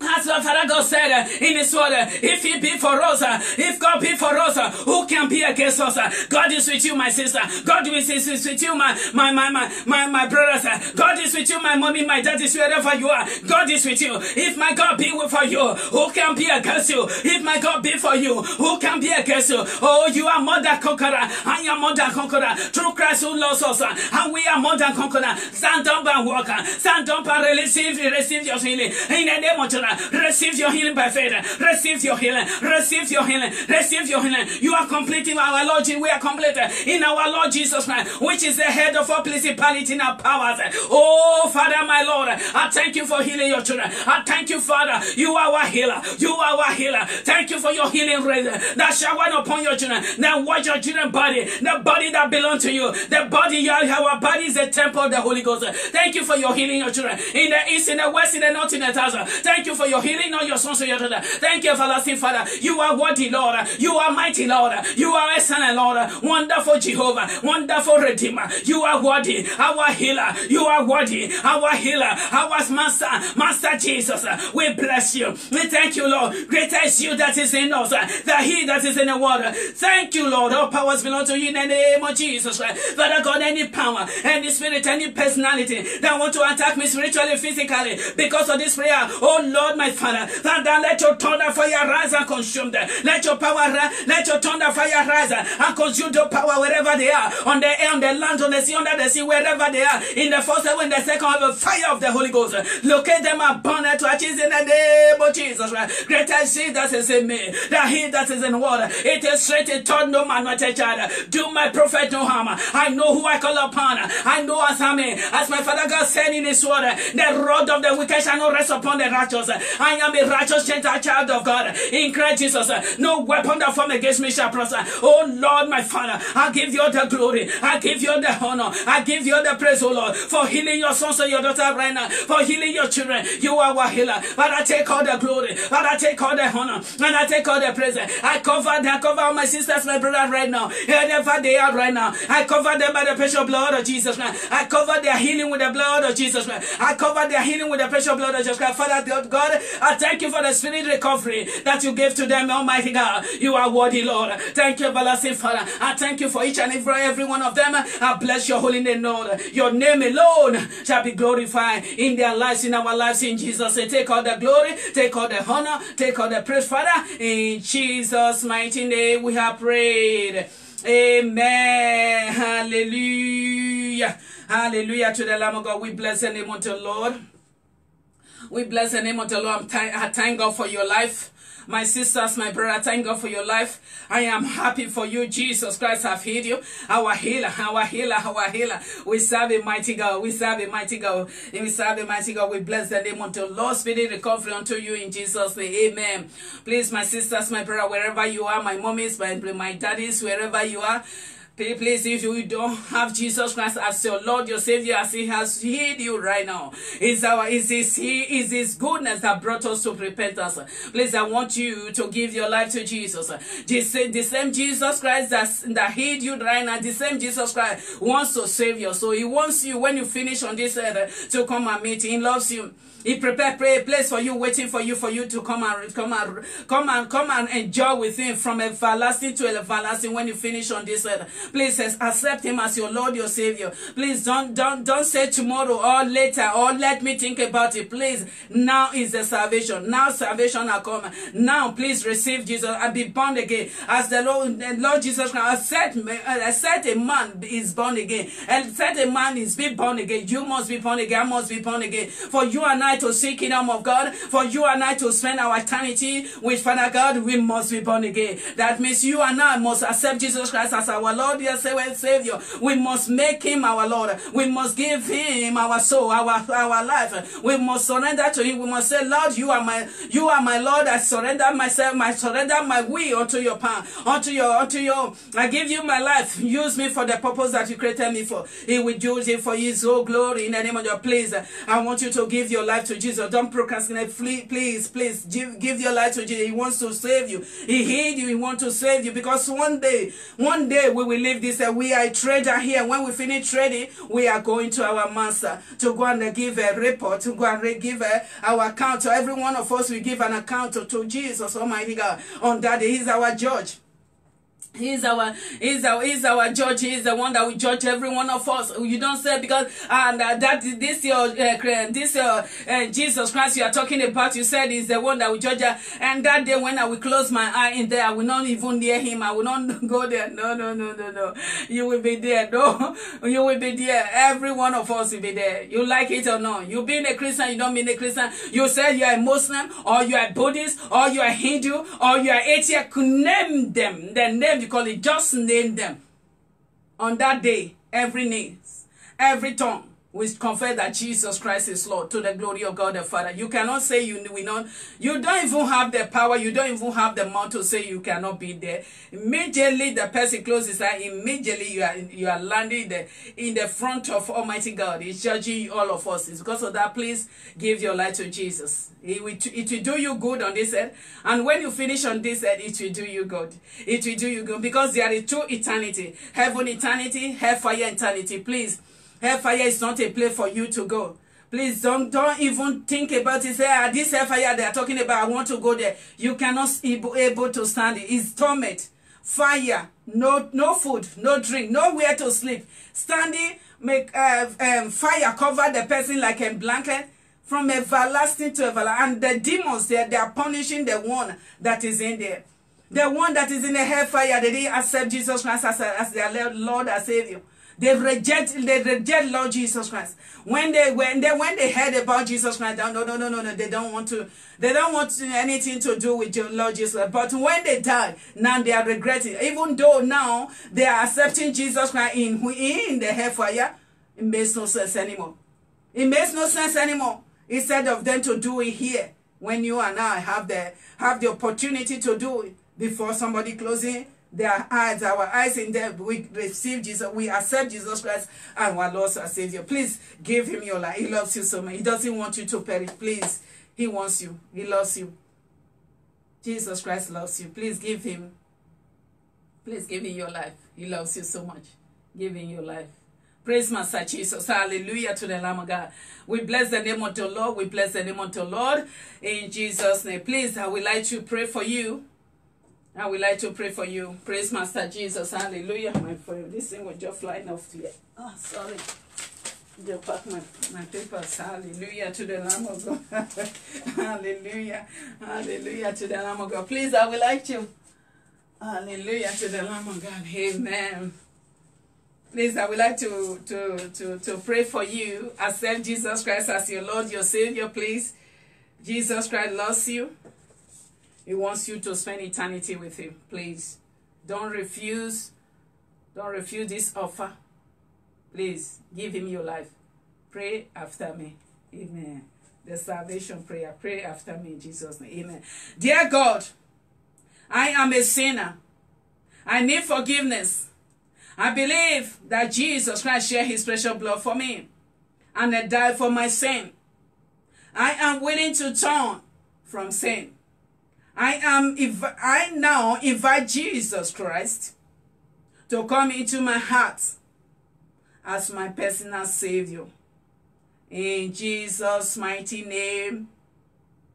That's what Father God said uh, in His word. Uh, if He be for us, uh, if God be for us, who can be against us? God is with you, my sister. God is, is, is with you, my my my my my, my brothers. God is with you, my mommy, my dad is wherever you are. God is with you. If my God be for you, who can be against you? If my God be for you, who can be against you? Oh, you are more than conqueror. I am more than conqueror. Through Christ who loves us, and we are more than conqueror. Stand up and walk. Stand up and receive, receive your healing in the name of Jesus. Receive your healing by faith. Receive your healing. Receive your healing. Receive your healing. You are completing our Lord. We are complete in our Lord Jesus Christ, which is the head of all principality and powers. Oh, Father, my Lord, I thank you for healing your children. I thank you, Father. You are our healer. You are our healer. Thank you for your healing rain that showered upon your children. Now watch your children body, the body that belongs to you. The body, our body is the temple of the Holy Ghost. Thank you for your healing your children in the east, in the west, in the north, in the south. Thank you for your healing on your sons and your daughter. Thank you, everlasting Father. You are worthy, Lord. You are mighty, Lord. You are excellent, Lord. Wonderful Jehovah. Wonderful Redeemer. You are worthy. Our healer. You are worthy. Our healer. Our master. Master Jesus. We bless you. We thank you, Lord. Greater is you that is in us. The he that is in the water. Thank you, Lord. All powers belong to you in the name of Jesus. Father God, any power, any spirit, any personality that want to attack me spiritually, physically, because of this prayer. Oh Lord, my Father, let your thunder fire rise and consume them. Let your power, let your thunder fire rise and consume the power wherever they are, on the air, on the land, on the sea, under the sea, wherever they are. In the first and the second, the fire of the Holy Ghost. Locate them and burn it to achieve in the name of Jesus. Greater is he that is in me, than he that is in water. It is straight, it taught no man not a child. Do my prophet no harm. I know who I call upon. I know as I may. As my father God said in his word, the rod of the wicked shall not rest upon the righteous. I am a righteous gentle child of God in Christ Jesus. No weapon that form against me shall prosper. Oh Lord, my Father, I give you the glory. I give you the honor. I give you the praise, oh Lord, for healing your sons and your daughter right now, for healing your children. You are our healer. But I take all the glory. But I take all the honor. And I take all the praise. I cover, I cover all my sisters, my brother right now. Wherever they are right now. I cover them by the precious blood of Jesus. I cover their healing with the blood of Jesus. I cover their healing with the precious blood of Jesus. Father God, I thank you for the spirit recovery that you gave to them, Almighty God. You are worthy, Lord. Thank you, everlasting Father. I thank you for each and every, every one of them. I bless your holy name, Lord. Your name alone shall be glorified in their lives, in our lives, in Jesus. And take all the glory, take all the honor, take all the praise, Father. In Jesus' mighty name we have prayed. Amen. Hallelujah. Hallelujah to the Lamb of God. We bless the name the Lord. We bless the name of the Lord. I thank God for your life. My sisters, my brother, thank God for your life. I am happy for you. Jesus Christ have healed you. Our healer, our healer, our healer. We serve a mighty God. We serve a mighty God. We serve a mighty God. We bless the name of the Lord. Speedy recovery unto you in Jesus' name. Amen. Please, my sisters, my brother, wherever you are, my mommies, my, my daddies, wherever you are, Please, if you don't have Jesus Christ as your Lord, your Savior, as He has healed you right now, is our is His He is His goodness that brought us to repentance. Please, I want you to give your life to Jesus. The same, Jesus Christ that, that healed you right now, the same Jesus Christ wants to save you. So He wants you when you finish on this earth to come and meet. He loves you. He prepared a place for you, waiting for you, for you to come and come and come and come and enjoy with Him from everlasting to everlasting. When you finish on this earth, please accept Him as your Lord, your Savior. Please don't don't don't say tomorrow or later or let me think about it. Please, now is the salvation. Now salvation are come. Now, please receive Jesus and be born again. As the Lord, the Lord Jesus Christ said, said uh, a man is born again, and said a man is be born again. You must be born again. I must be born again. For you and I I to seek kingdom of God, for you and I to spend our eternity with Father God, we must be born again. That means you and I must accept Jesus Christ as our Lord, your Savior. We must make him our Lord. We must give him our soul, our, our life. We must surrender to him. We must say, Lord, you are my you are my Lord. I surrender myself, I surrender my will unto your power, unto your unto your I give you my life. Use me for the purpose that you created me for. He will use it for his whole glory in the name of your please. I want you to give your life life to Jesus. Don't procrastinate. Please, please, give, give your life to Jesus. He wants to save you. He healed you. He wants to save you. Because one day, one day we will leave this. Uh, we are a trader here. When we finish trading, we are going to our master to go and give a report, to go and give our account. To every one of us we give an account to, Jesus, Almighty God. On that He's our judge. He's our, he's our, he's our judge. He's the one that will judge every one of us. You don't say because and uh, that this your uh, this your uh, Jesus Christ you are talking about. You said is the one that will judge. And that day when I will close my eye in there, I will not even near him. I will not go there. No, no, no, no, no. You will be there. No, you will be there. Every one of us will be there. You like it or not. You being a Christian, you don't mean a Christian. You say you are a Muslim or you are Buddhist or you are Hindu or you are atheist. Name them. The name you call it, just name them. On that day, every name, every tongue we confess that Jesus Christ is Lord to the glory of God the Father. You cannot say you we not. You don't even have the power. You don't even have the mouth to say you cannot be there. Immediately the person closes eye. Immediately you are you are landing the in the front of Almighty God. He's judging all of us. It's because of that. Please give your life to Jesus. It will, it will do you good on this earth. And when you finish on this earth, it will do you good. It will do you good because there is two eternity: heaven eternity, hellfire eternity. Please Hellfire is not a place for you to go. Please don't don't even think about it. Say, ah, this hellfire they are talking about, I want to go there. You cannot be able to stand it. It's torment, fire, no no food, no drink, nowhere to sleep. Standing, make uh, um, fire cover the person like a blanket from everlasting to everlasting. And the demons there, they are punishing the one that is in there. The one that is in the hellfire, they didn't accept Jesus Christ as, as their Lord and Savior. They reject, they reject Lord Jesus Christ. When they when they when they heard about Jesus Christ, no, no, no, no, no, they don't want to, they don't want anything to do with Lord Jesus. But when they die, now they are regretting. Even though now they are accepting Jesus Christ in in the hellfire, it makes no sense anymore. It makes no sense anymore. Instead of them to do it here, when you and I have the have the opportunity to do it before somebody closing their eyes, our eyes in them. We receive Jesus, we accept Jesus Christ and our Lord our Savior. Please give him your life. He loves you so much. He doesn't want you to perish. Please. He wants you. He loves you. Jesus Christ loves you. Please give him. Please give him your life. He loves you so much. Give him your life. Praise Master Jesus. Hallelujah to the Lamb of God. We bless the name of the Lord. We bless the name of the Lord. In Jesus' name. Please, I would like to pray for you. I would like to pray for you. Praise Master Jesus. Hallelujah. My friend. This thing was just flying off here. Oh, ah, sorry. Just pack my, my papers. Hallelujah to the Lamb of God. Hallelujah. Hallelujah to the Lamb of God. Please, I would like to. Hallelujah to the Lamb of God. Amen. Please, I would like to, to, to, to pray for you. Accept Jesus Christ as your Lord, your Savior, please. Jesus Christ loves you. He wants you to spend eternity with him. Please don't refuse. Don't refuse this offer. Please give him your life. Pray after me. Amen. The salvation prayer. Pray after me in Jesus' name. Amen. Dear God, I am a sinner. I need forgiveness. I believe that Jesus Christ shed his precious blood for me and died for my sin. I am willing to turn from sin. I am if I now invite Jesus Christ to come into my heart as my personal savior. In Jesus' mighty name,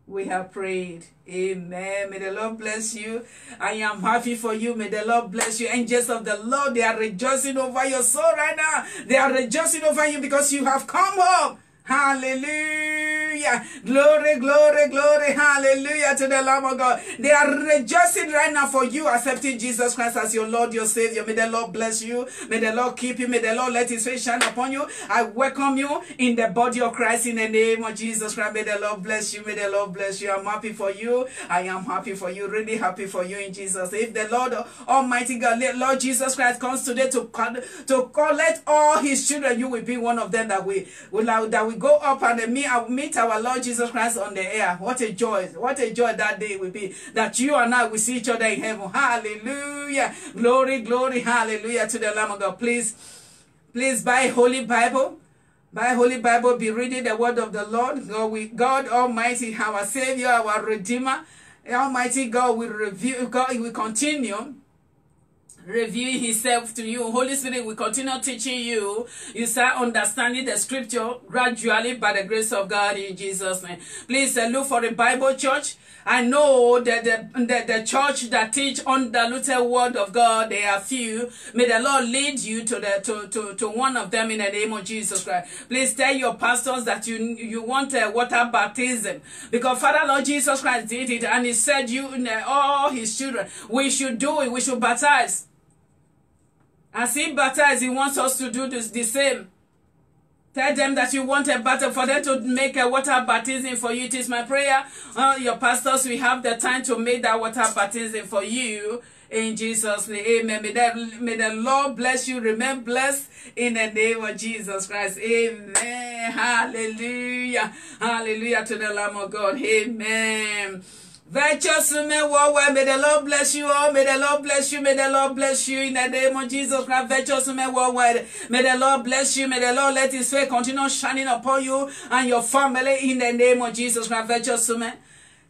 we have prayed. Amen. May the Lord bless you. I am happy for you. May the Lord bless you. Angels of the Lord, they are rejoicing over your soul right now. They are rejoicing over you because you have come home. Hallelujah. Glory, glory, glory. Hallelujah to the Lamb of God. They are rejoicing right now for you accepting Jesus Christ as your Lord, your Savior. May the Lord bless you. May the Lord keep you. May the Lord let his face shine upon you. I welcome you in the body of Christ in the name of Jesus Christ. May the Lord bless you. May the Lord bless you. I'm happy for you. I am happy for you. Really happy for you in Jesus. If the Lord Almighty God, Lord Jesus Christ comes today to, to collect all his children, you will be one of them that we will that go up and meet, uh, meet our Lord Jesus Christ on the air. What a joy. What a joy that day will be. That you and I will see each other in heaven. Hallelujah. Glory, glory, hallelujah to the Lamb of God. Please, please buy Holy Bible. Buy Holy Bible, be reading the word of the Lord. God, we, God Almighty, our Savior, our Redeemer. Almighty God will review, God will continue revealing himself to you. Holy Spirit will continue teaching you. You start understanding the scripture gradually by the grace of God in Jesus' name. Please uh, look for a Bible church. I know that the, the, the church that teach on the undiluted word of God, they are few. May the Lord lead you to the to, to, to one of them in the name of Jesus Christ. Please tell your pastors that you you want a water baptism because Father Lord Jesus Christ did it and he said you all his children we should do it. We should baptize. As he baptized, he wants us to do this, the same. Tell them that you want a battle for them to make a water baptism for you. It is my prayer. Uh, your pastors we have the time to make that water baptism for you. In Jesus' name, amen. May the, may the Lord bless you. Remain blessed in the name of Jesus Christ. Amen. Hallelujah. Hallelujah to the Lamb of God. Amen. Virtuous women worldwide, may the Lord bless you all. May the Lord bless you. May the Lord bless you in the name of Jesus Christ. Virtuous women worldwide, may the Lord bless you. May the Lord let His face continue shining upon you and your family in the name of Jesus Christ. Virtuous women.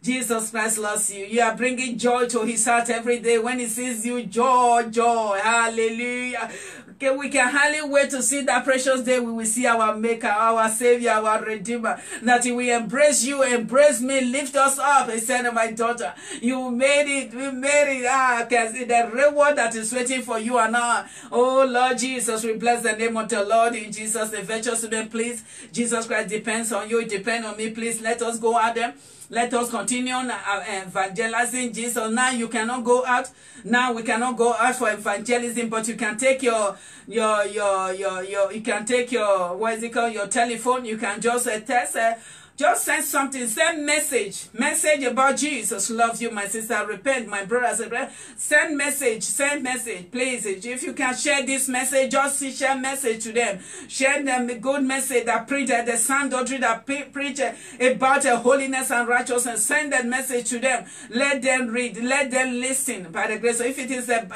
Jesus Christ loves you. You are bringing joy to his heart every day. When he sees you, joy, joy. Hallelujah. Okay, we can hardly wait to see that precious day we will see our Maker, our Savior, our Redeemer. That will embrace you, embrace me, lift us up. He said, my daughter, you made it, we made it. Ah, can see the reward that is waiting for you and I. Oh, Lord Jesus, we bless the name of the Lord in Jesus. The virtuous man, please. Jesus Christ depends on you, it depends on me. Please let us go out there. Let us continue uh, evangelizing Jesus. Now you cannot go out. Now we cannot go out for evangelism, but you can take your your your your your you can take your what is it called your telephone. You can just uh, test. Uh, just send something, send message, message about Jesus loves you, my sister. Repent, my brother. Send message, send message, please. If you can share this message, just share message to them. Share them a good message that preach the son doctrine that preach about holiness and righteousness. Send that message to them. Let them read, let them listen by the grace. So if it is a,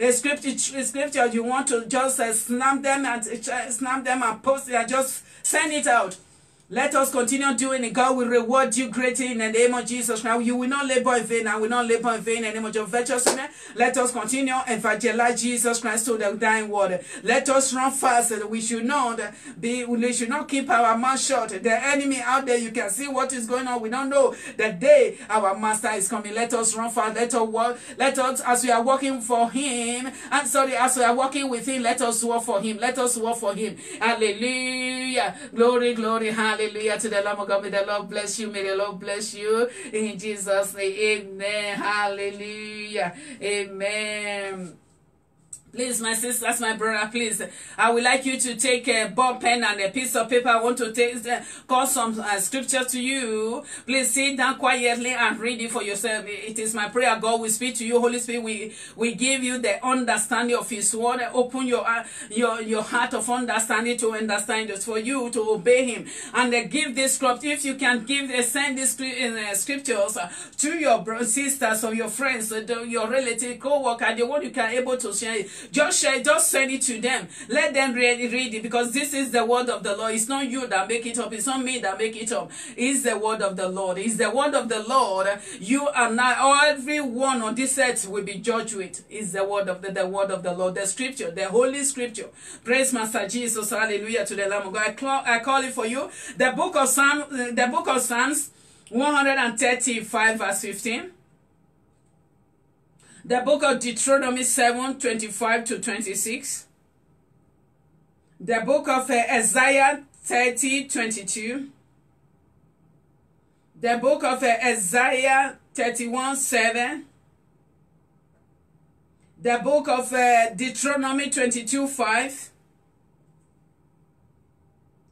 a, a scripture, a scripture you want to just uh, snap them and uh, snap them and post it, and just send it out. Let us continue doing it. God will reward you greatly in the name of Jesus. Now you will not labor in vain. I will not labor in vain in the name of your virtuous man. Let us continue evangelize Jesus Christ to the dying world. Let us run fast. We should not be. We should not keep our mouth shut. The enemy out there, you can see what is going on. We don't know the day our master is coming. Let us run fast. Let us work. Let us, as we are working for Him, and sorry, as we are working with Him, let us work for Him. Let us work for Him. Hallelujah. Glory, glory. Hallelujah. Hallelujah to the Lamb of God. May the Lord bless you. May the Lord bless you. In Jesus' name. Amen. Hallelujah. Amen. Please, my sisters, my brother, please. I would like you to take a ball pen and a piece of paper. I want to take uh, call some uh, scripture to you. Please sit down quietly and read it for yourself. It is my prayer. God will speak to you. Holy Spirit, we, we give you the understanding of His word. Open your uh, your your heart of understanding to understand it for you to obey Him and uh, give this scripture. If you can give uh, send this uh, scriptures uh, to your sisters or your friends, uh, your relative, co-worker, the one you can able to share. Just share, just send it to them. Let them read, read it because this is the word of the Lord. It's not you that make it up. It's not me that make it up. It's the word of the Lord. It's the word of the Lord. You and I, everyone on this earth will be judged with. Is the word of the, the word of the Lord, the scripture, the holy scripture. Praise Master Jesus. Hallelujah to the Lamb of God. I call, I call it for you. The book of Psalm, the book of Psalms 135 verse 15. The book of Deuteronomy 7 25 to 26. The book of uh, Isaiah 30 22. The book of uh, Isaiah 31 7. The book of uh, Deuteronomy 22 5.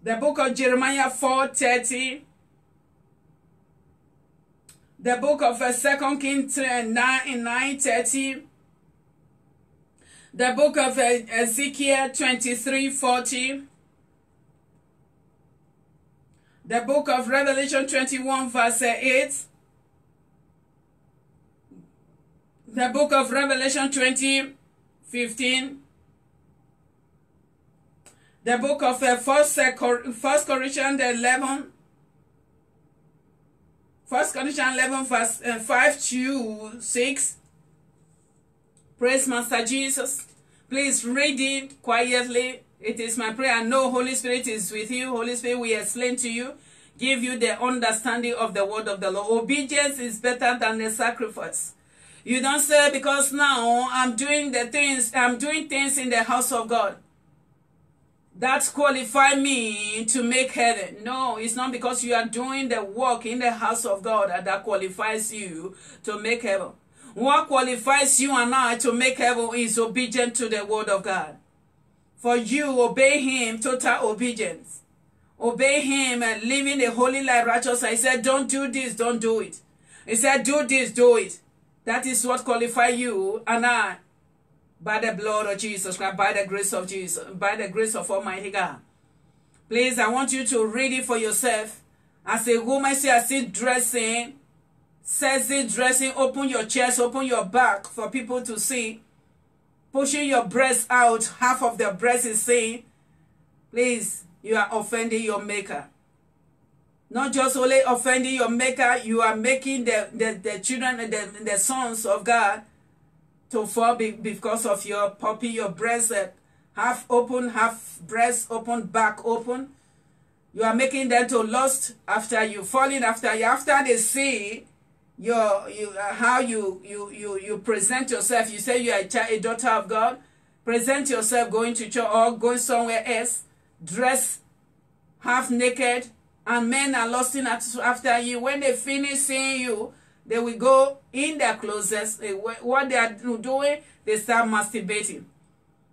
The book of Jeremiah 4 30 the book of uh, Second Kings 9 9 30. The book of uh, Ezekiel 23 40. The book of Revelation 21 verse 8. The book of Revelation 20 15. The book of uh, First, First Corinthians 11 First Corinthians 11 verse uh, 5 to 6. Praise Master Jesus. Please read it quietly. It is my prayer. Know Holy Spirit is with you. Holy Spirit will explain to you, give you the understanding of the word of the Lord. Obedience is better than the sacrifice. You don't say because now I'm doing the things, I'm doing things in the house of God that qualify me to make heaven. No, it's not because you are doing the work in the house of God that qualifies you to make heaven. What qualifies you and I to make heaven is obedient to the word of God. For you, obey him, total obedience. Obey him and living a holy life righteous. I said, don't do this, don't do it. He said, do this, do it. That is what qualifies you and I by the blood of Jesus Christ, by the grace of Jesus, by the grace of Almighty God. Please, I want you to read it for yourself. As a woman, see, I see dressing, sexy dressing, open your chest, open your back for people to see. Pushing your breast out, half of the breast is seen. Please, you are offending your maker. Not just only offending your maker, you are making the, the, the children, the, the sons of God to fall because of your puppy, your breast uh, half open, half breast open, back open. You are making them to lust after you, falling after you. After they see your, you, uh, how you, you, you, you present yourself, you say you are a, child, a daughter of God, present yourself going to church or going somewhere else, dress half naked, and men are lusting after you. When they finish seeing you, they will go in their closets. What they are doing, they start masturbating.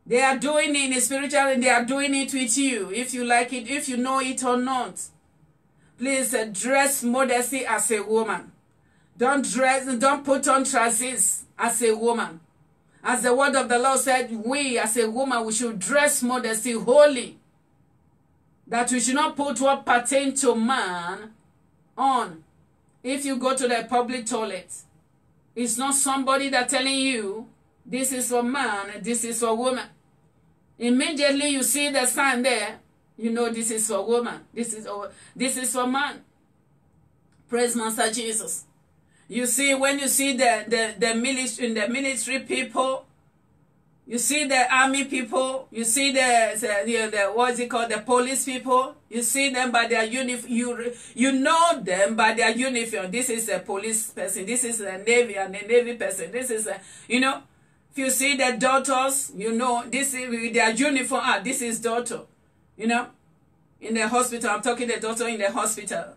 They are doing it in the spiritual and they are doing it with you. If you like it, if you know it or not. Please uh, dress modesty as a woman. Don't dress, don't put on trousers as a woman. As the word of the Lord said, we as a woman, we should dress modesty holy. That we should not put what pertains to man on. If you go to the public toilet, it's not somebody that telling you this is for man, this is for woman. Immediately you see the sign there, you know this is for woman, this is for, this is for man. Praise Master Jesus. You see, when you see the, the, the military, the military people you see the army people, you see the, the, the, what's it called, the police people, you see them by their uniform, you, you know them by their uniform. This is a police person, this is a navy and a navy person, this is a, you know, if you see the daughters, you know, this is with their uniform, ah, this is daughter, you know, in the hospital, I'm talking the daughter in the hospital.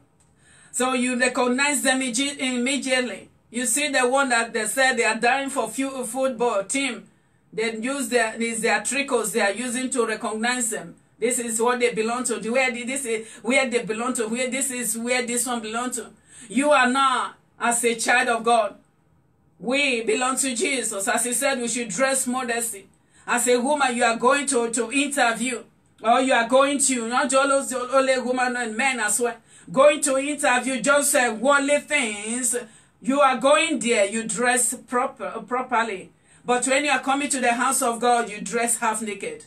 So you recognize them immediately. You see the one that they said they are dying for football team, they use their, these their trickles they are using to recognize them. This is what they belong to. Where this is where they belong to. Where this is where this one belong to. You are not as a child of God. We belong to Jesus. As he said, we should dress modesty. As a woman, you are going to, to interview. Or you are going to, not just only women and men as well. Going to interview just uh, worldly things. You are going there, you dress proper, properly But when you are coming to the house of God, you dress half naked.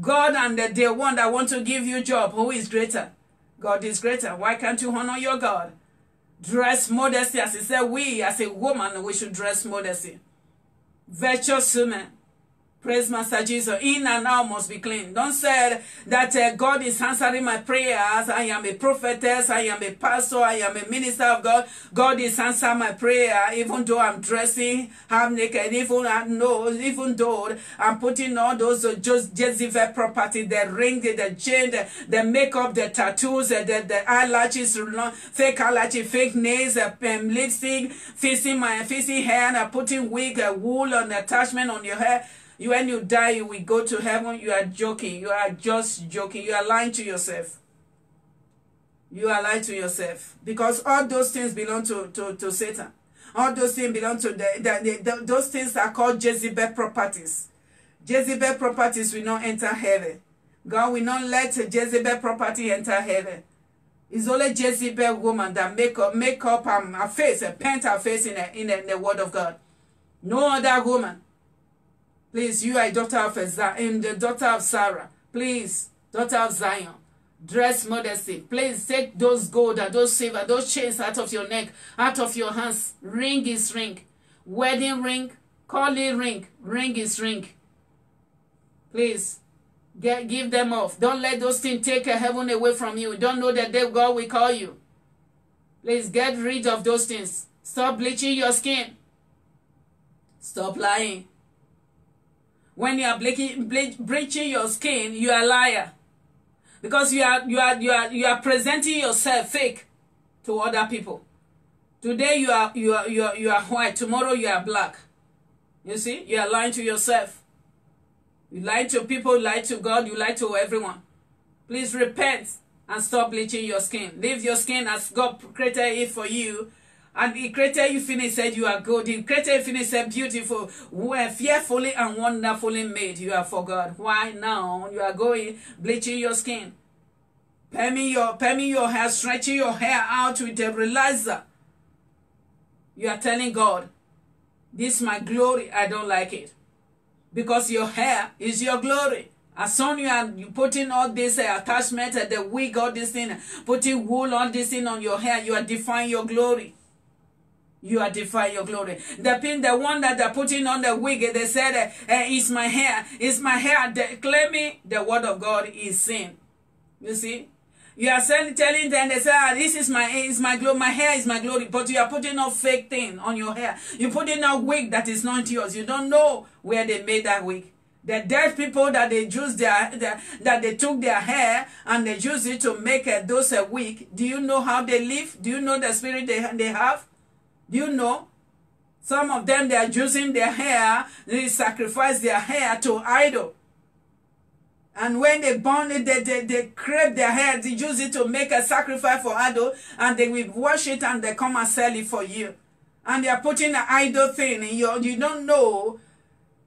God and the, the one that want to give you job, who is greater? God is greater. Why can't you honor your God? Dress modesty. As he said, we as a woman, we should dress modesty. Virtuous women Praise Master Jesus. In and out must be clean. Don't say that uh, God is answering my prayers. I am a prophetess. I am a pastor. I am a minister of God. God is answering my prayer even though I'm dressing half naked. Even, uh, no, even though I'm putting all those uh, just Jezebel property, the ring, the, the chain, the, the makeup, the tattoos, uh, the, the eyelashes, fake eyelashes, fake nails, uh, um, lipstick, fixing my fixing hair, and uh, putting wig, uh, wool, and attachment on your hair. You, when you die, you will go to heaven. You are joking. You are just joking. You are lying to yourself. You are lying to yourself. Because all those things belong to, to, to Satan. All those things belong to the, the, the, those things are called Jezebel properties. Jezebel properties will not enter heaven. God will not let Jezebel property enter heaven. It's only Jezebel woman that make up, make up her face, paint her face in, in, a, in the word of God. No other woman. Please, you are a daughter of Zion, the daughter of Sarah. Please, daughter of Zion, dress modesty. Please take those gold and those silver, those chains out of your neck, out of your hands. Ring is ring. Wedding ring, calling ring, ring is ring. Please, get give them off. Don't let those things take a heaven away from you. Don't know that they God will call you. Please get rid of those things. Stop bleaching your skin. Stop lying. When you are bleaching, bleaching your skin, you are a liar. Because you are, you, are, you, are, you are presenting yourself fake to other people. Today you are, you, are, you, are, you are white, tomorrow you are black. You see, you are lying to yourself. You lie to people, you lie to God, you lie to everyone. Please repent and stop bleaching your skin. Leave your skin as God created it for you and he created you finished said you are good. He created you finished said beautiful. Were fearfully and wonderfully made. You are for God. Why now you are going bleaching your skin? Perming your perming your hair, stretching your hair out with a relaxer. You are telling God, this is my glory. I don't like it. Because your hair is your glory. As soon you are putting all this uh, attachment, uh, the wig, all this thing, putting wool, all this thing on your hair, you are defying your glory you are defying your glory. The pin, the one that they're putting on the wig, they said, uh, uh, it's my hair, it's my hair. They, claiming the word of God is sin. You see? You are saying, telling them, they say, ah, this is my, is my glory, my hair is my glory, but you are putting a fake thing on your hair. You're putting a wig that is not yours. You don't know where they made that wig. The dead people that they use their, their, that they took their hair and they use it to make a, those a wig. Do you know how they live? Do you know the spirit they, they have? You know? Some of them, they are using their hair, they sacrifice their hair to idol. And when they burn it, they, they, they crave their hair, they use it to make a sacrifice for idol, and they will wash it and they come and sell it for you. And they are putting an idol thing in your, you don't know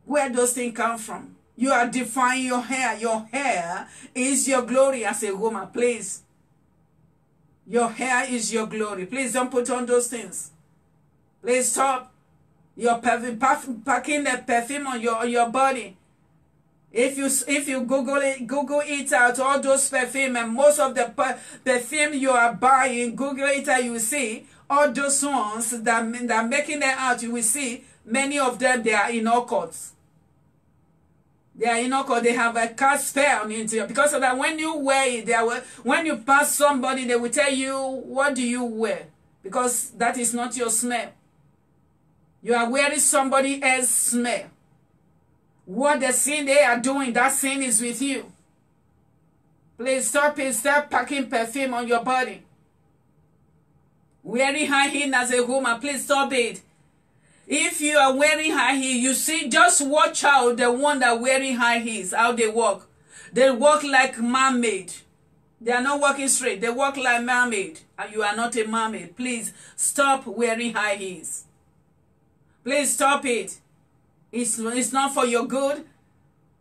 where those things come from. You are defying your hair. Your hair is your glory as a woman, please. Your hair is your glory. Please don't put on those things. Please stop your perfume, packing the perfume on your on your body. If you if you Google it, Google it out, all those perfume and most of the perfume you are buying, Google it out, you will see all those ones that that making it out. You will see many of them they are in occults. They are in occult. They have a cast spell into you because of that. When you wear it, they are, when you pass somebody, they will tell you what do you wear because that is not your smell. You are wearing somebody else's smell. What the sin they are doing, that sin is with you. Please stop it. Stop packing perfume on your body. Wearing high heel as a woman, please stop it. If you are wearing high heel, you see, just watch out the one that wearing high heels, how they walk. They walk like mermaid. They are not walking straight. They walk like mermaid. And you are not a mermaid. Please stop wearing high heels. Please stop it. It's, it's not for your good.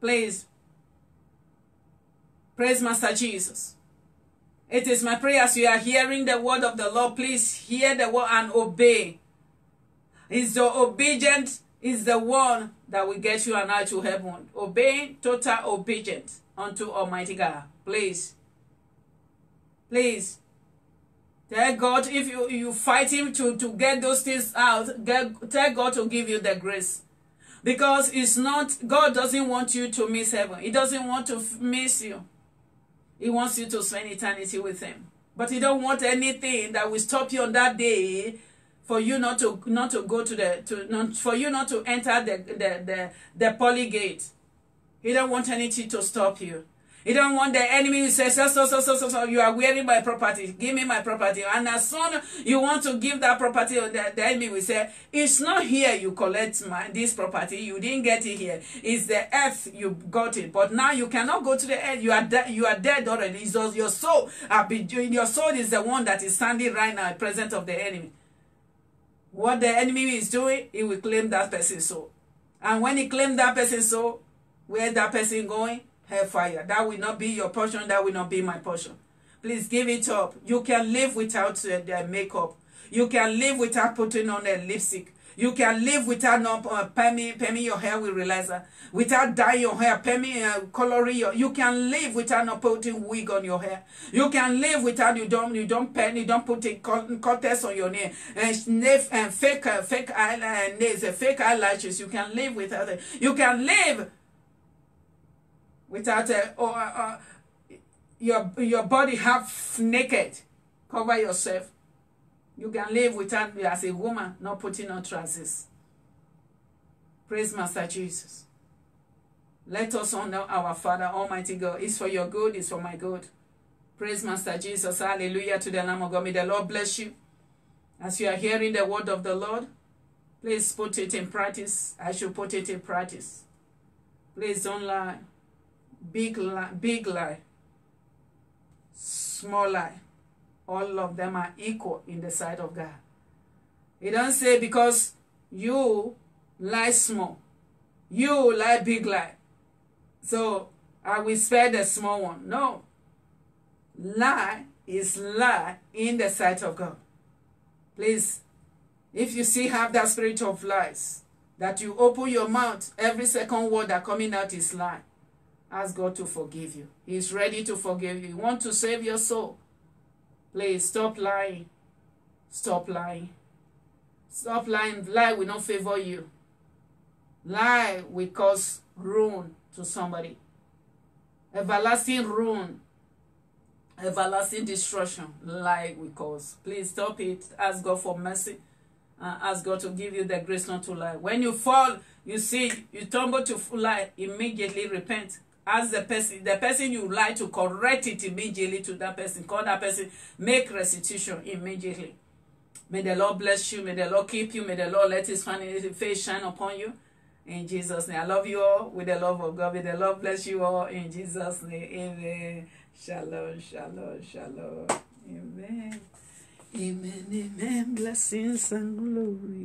Please. Praise Master Jesus. It is my prayer as you are hearing the word of the Lord. Please hear the word and obey. Is your obedience is the one that will get you and I to heaven. Obeying total obedience unto Almighty God. Please. Please. Tell God if you, you fight him to, to get those things out, get, tell God to give you the grace. Because it's not, God doesn't want you to miss heaven. He doesn't want to miss you. He wants you to spend eternity with him. But he don't want anything that will stop you on that day for you not to not to go to the to not for you not to enter the the the, the pearly gate. He don't want anything to stop you. He don't want the enemy to say, so, so, so, so, so, so, you are wearing my property. Give me my property. And as soon you want to give that property, the, the enemy will say, it's not here you collect my, this property. You didn't get it here. It's the earth you got it. But now you cannot go to the earth. You are, you are dead already. It's just your soul. Your soul is the one that is standing right now in presence of the enemy. What the enemy is doing, he will claim that person's soul. And when he claims that person's soul, where that person going? Hellfire. That will not be your portion. That will not be my portion. Please give it up. You can live without uh, the makeup. You can live without putting on a lipstick. You can live without not uh, perming, perming your hair with relaxer, without dyeing your hair, perming, uh, coloring your. You can live without not putting wig on your hair. You can live without you don't you don't pen you don't put a cutex on your nail and sniff and fake uh, fake nails, uh, fake eyelashes. You can live without it. You can live without a, or, uh, your, your body half naked. Cover yourself. You can live without, as a woman, not putting on trousers. Praise Master Jesus. Let us honor our Father, Almighty God. It's for your good, it's for my good. Praise Master Jesus. Hallelujah to the Lamb of God. May the Lord bless you. As you are hearing the word of the Lord, please put it in practice. I should put it in practice. Please don't lie big lie, big lie, small lie. All of them are equal in the sight of God. He doesn't say because you lie small, you lie big lie. So I will spare the small one. No. Lie is lie in the sight of God. Please, if you see have that spirit of lies, that you open your mouth, every second word that coming out is lie. Ask God to forgive you. He's ready to forgive you. He wants to save your soul. Please stop lying. Stop lying. Stop lying. Lie will not favor you. Lie will cause ruin to somebody. Everlasting ruin. Everlasting destruction. Lie will cause. Please stop it. Ask God for mercy. Ask God to give you the grace not to lie. When you fall, you see, you tumble to lie, immediately repent ask the person the person you like to correct it immediately to that person call that person make restitution immediately. May the lord bless you. May the lord keep you. May the lord let his face shine upon you. In jesus name. I love you all with the love of god. May the lord bless you all in jesus name. Amen. Shalom shalom shalom. Amen. Amen amen. Blessings and glory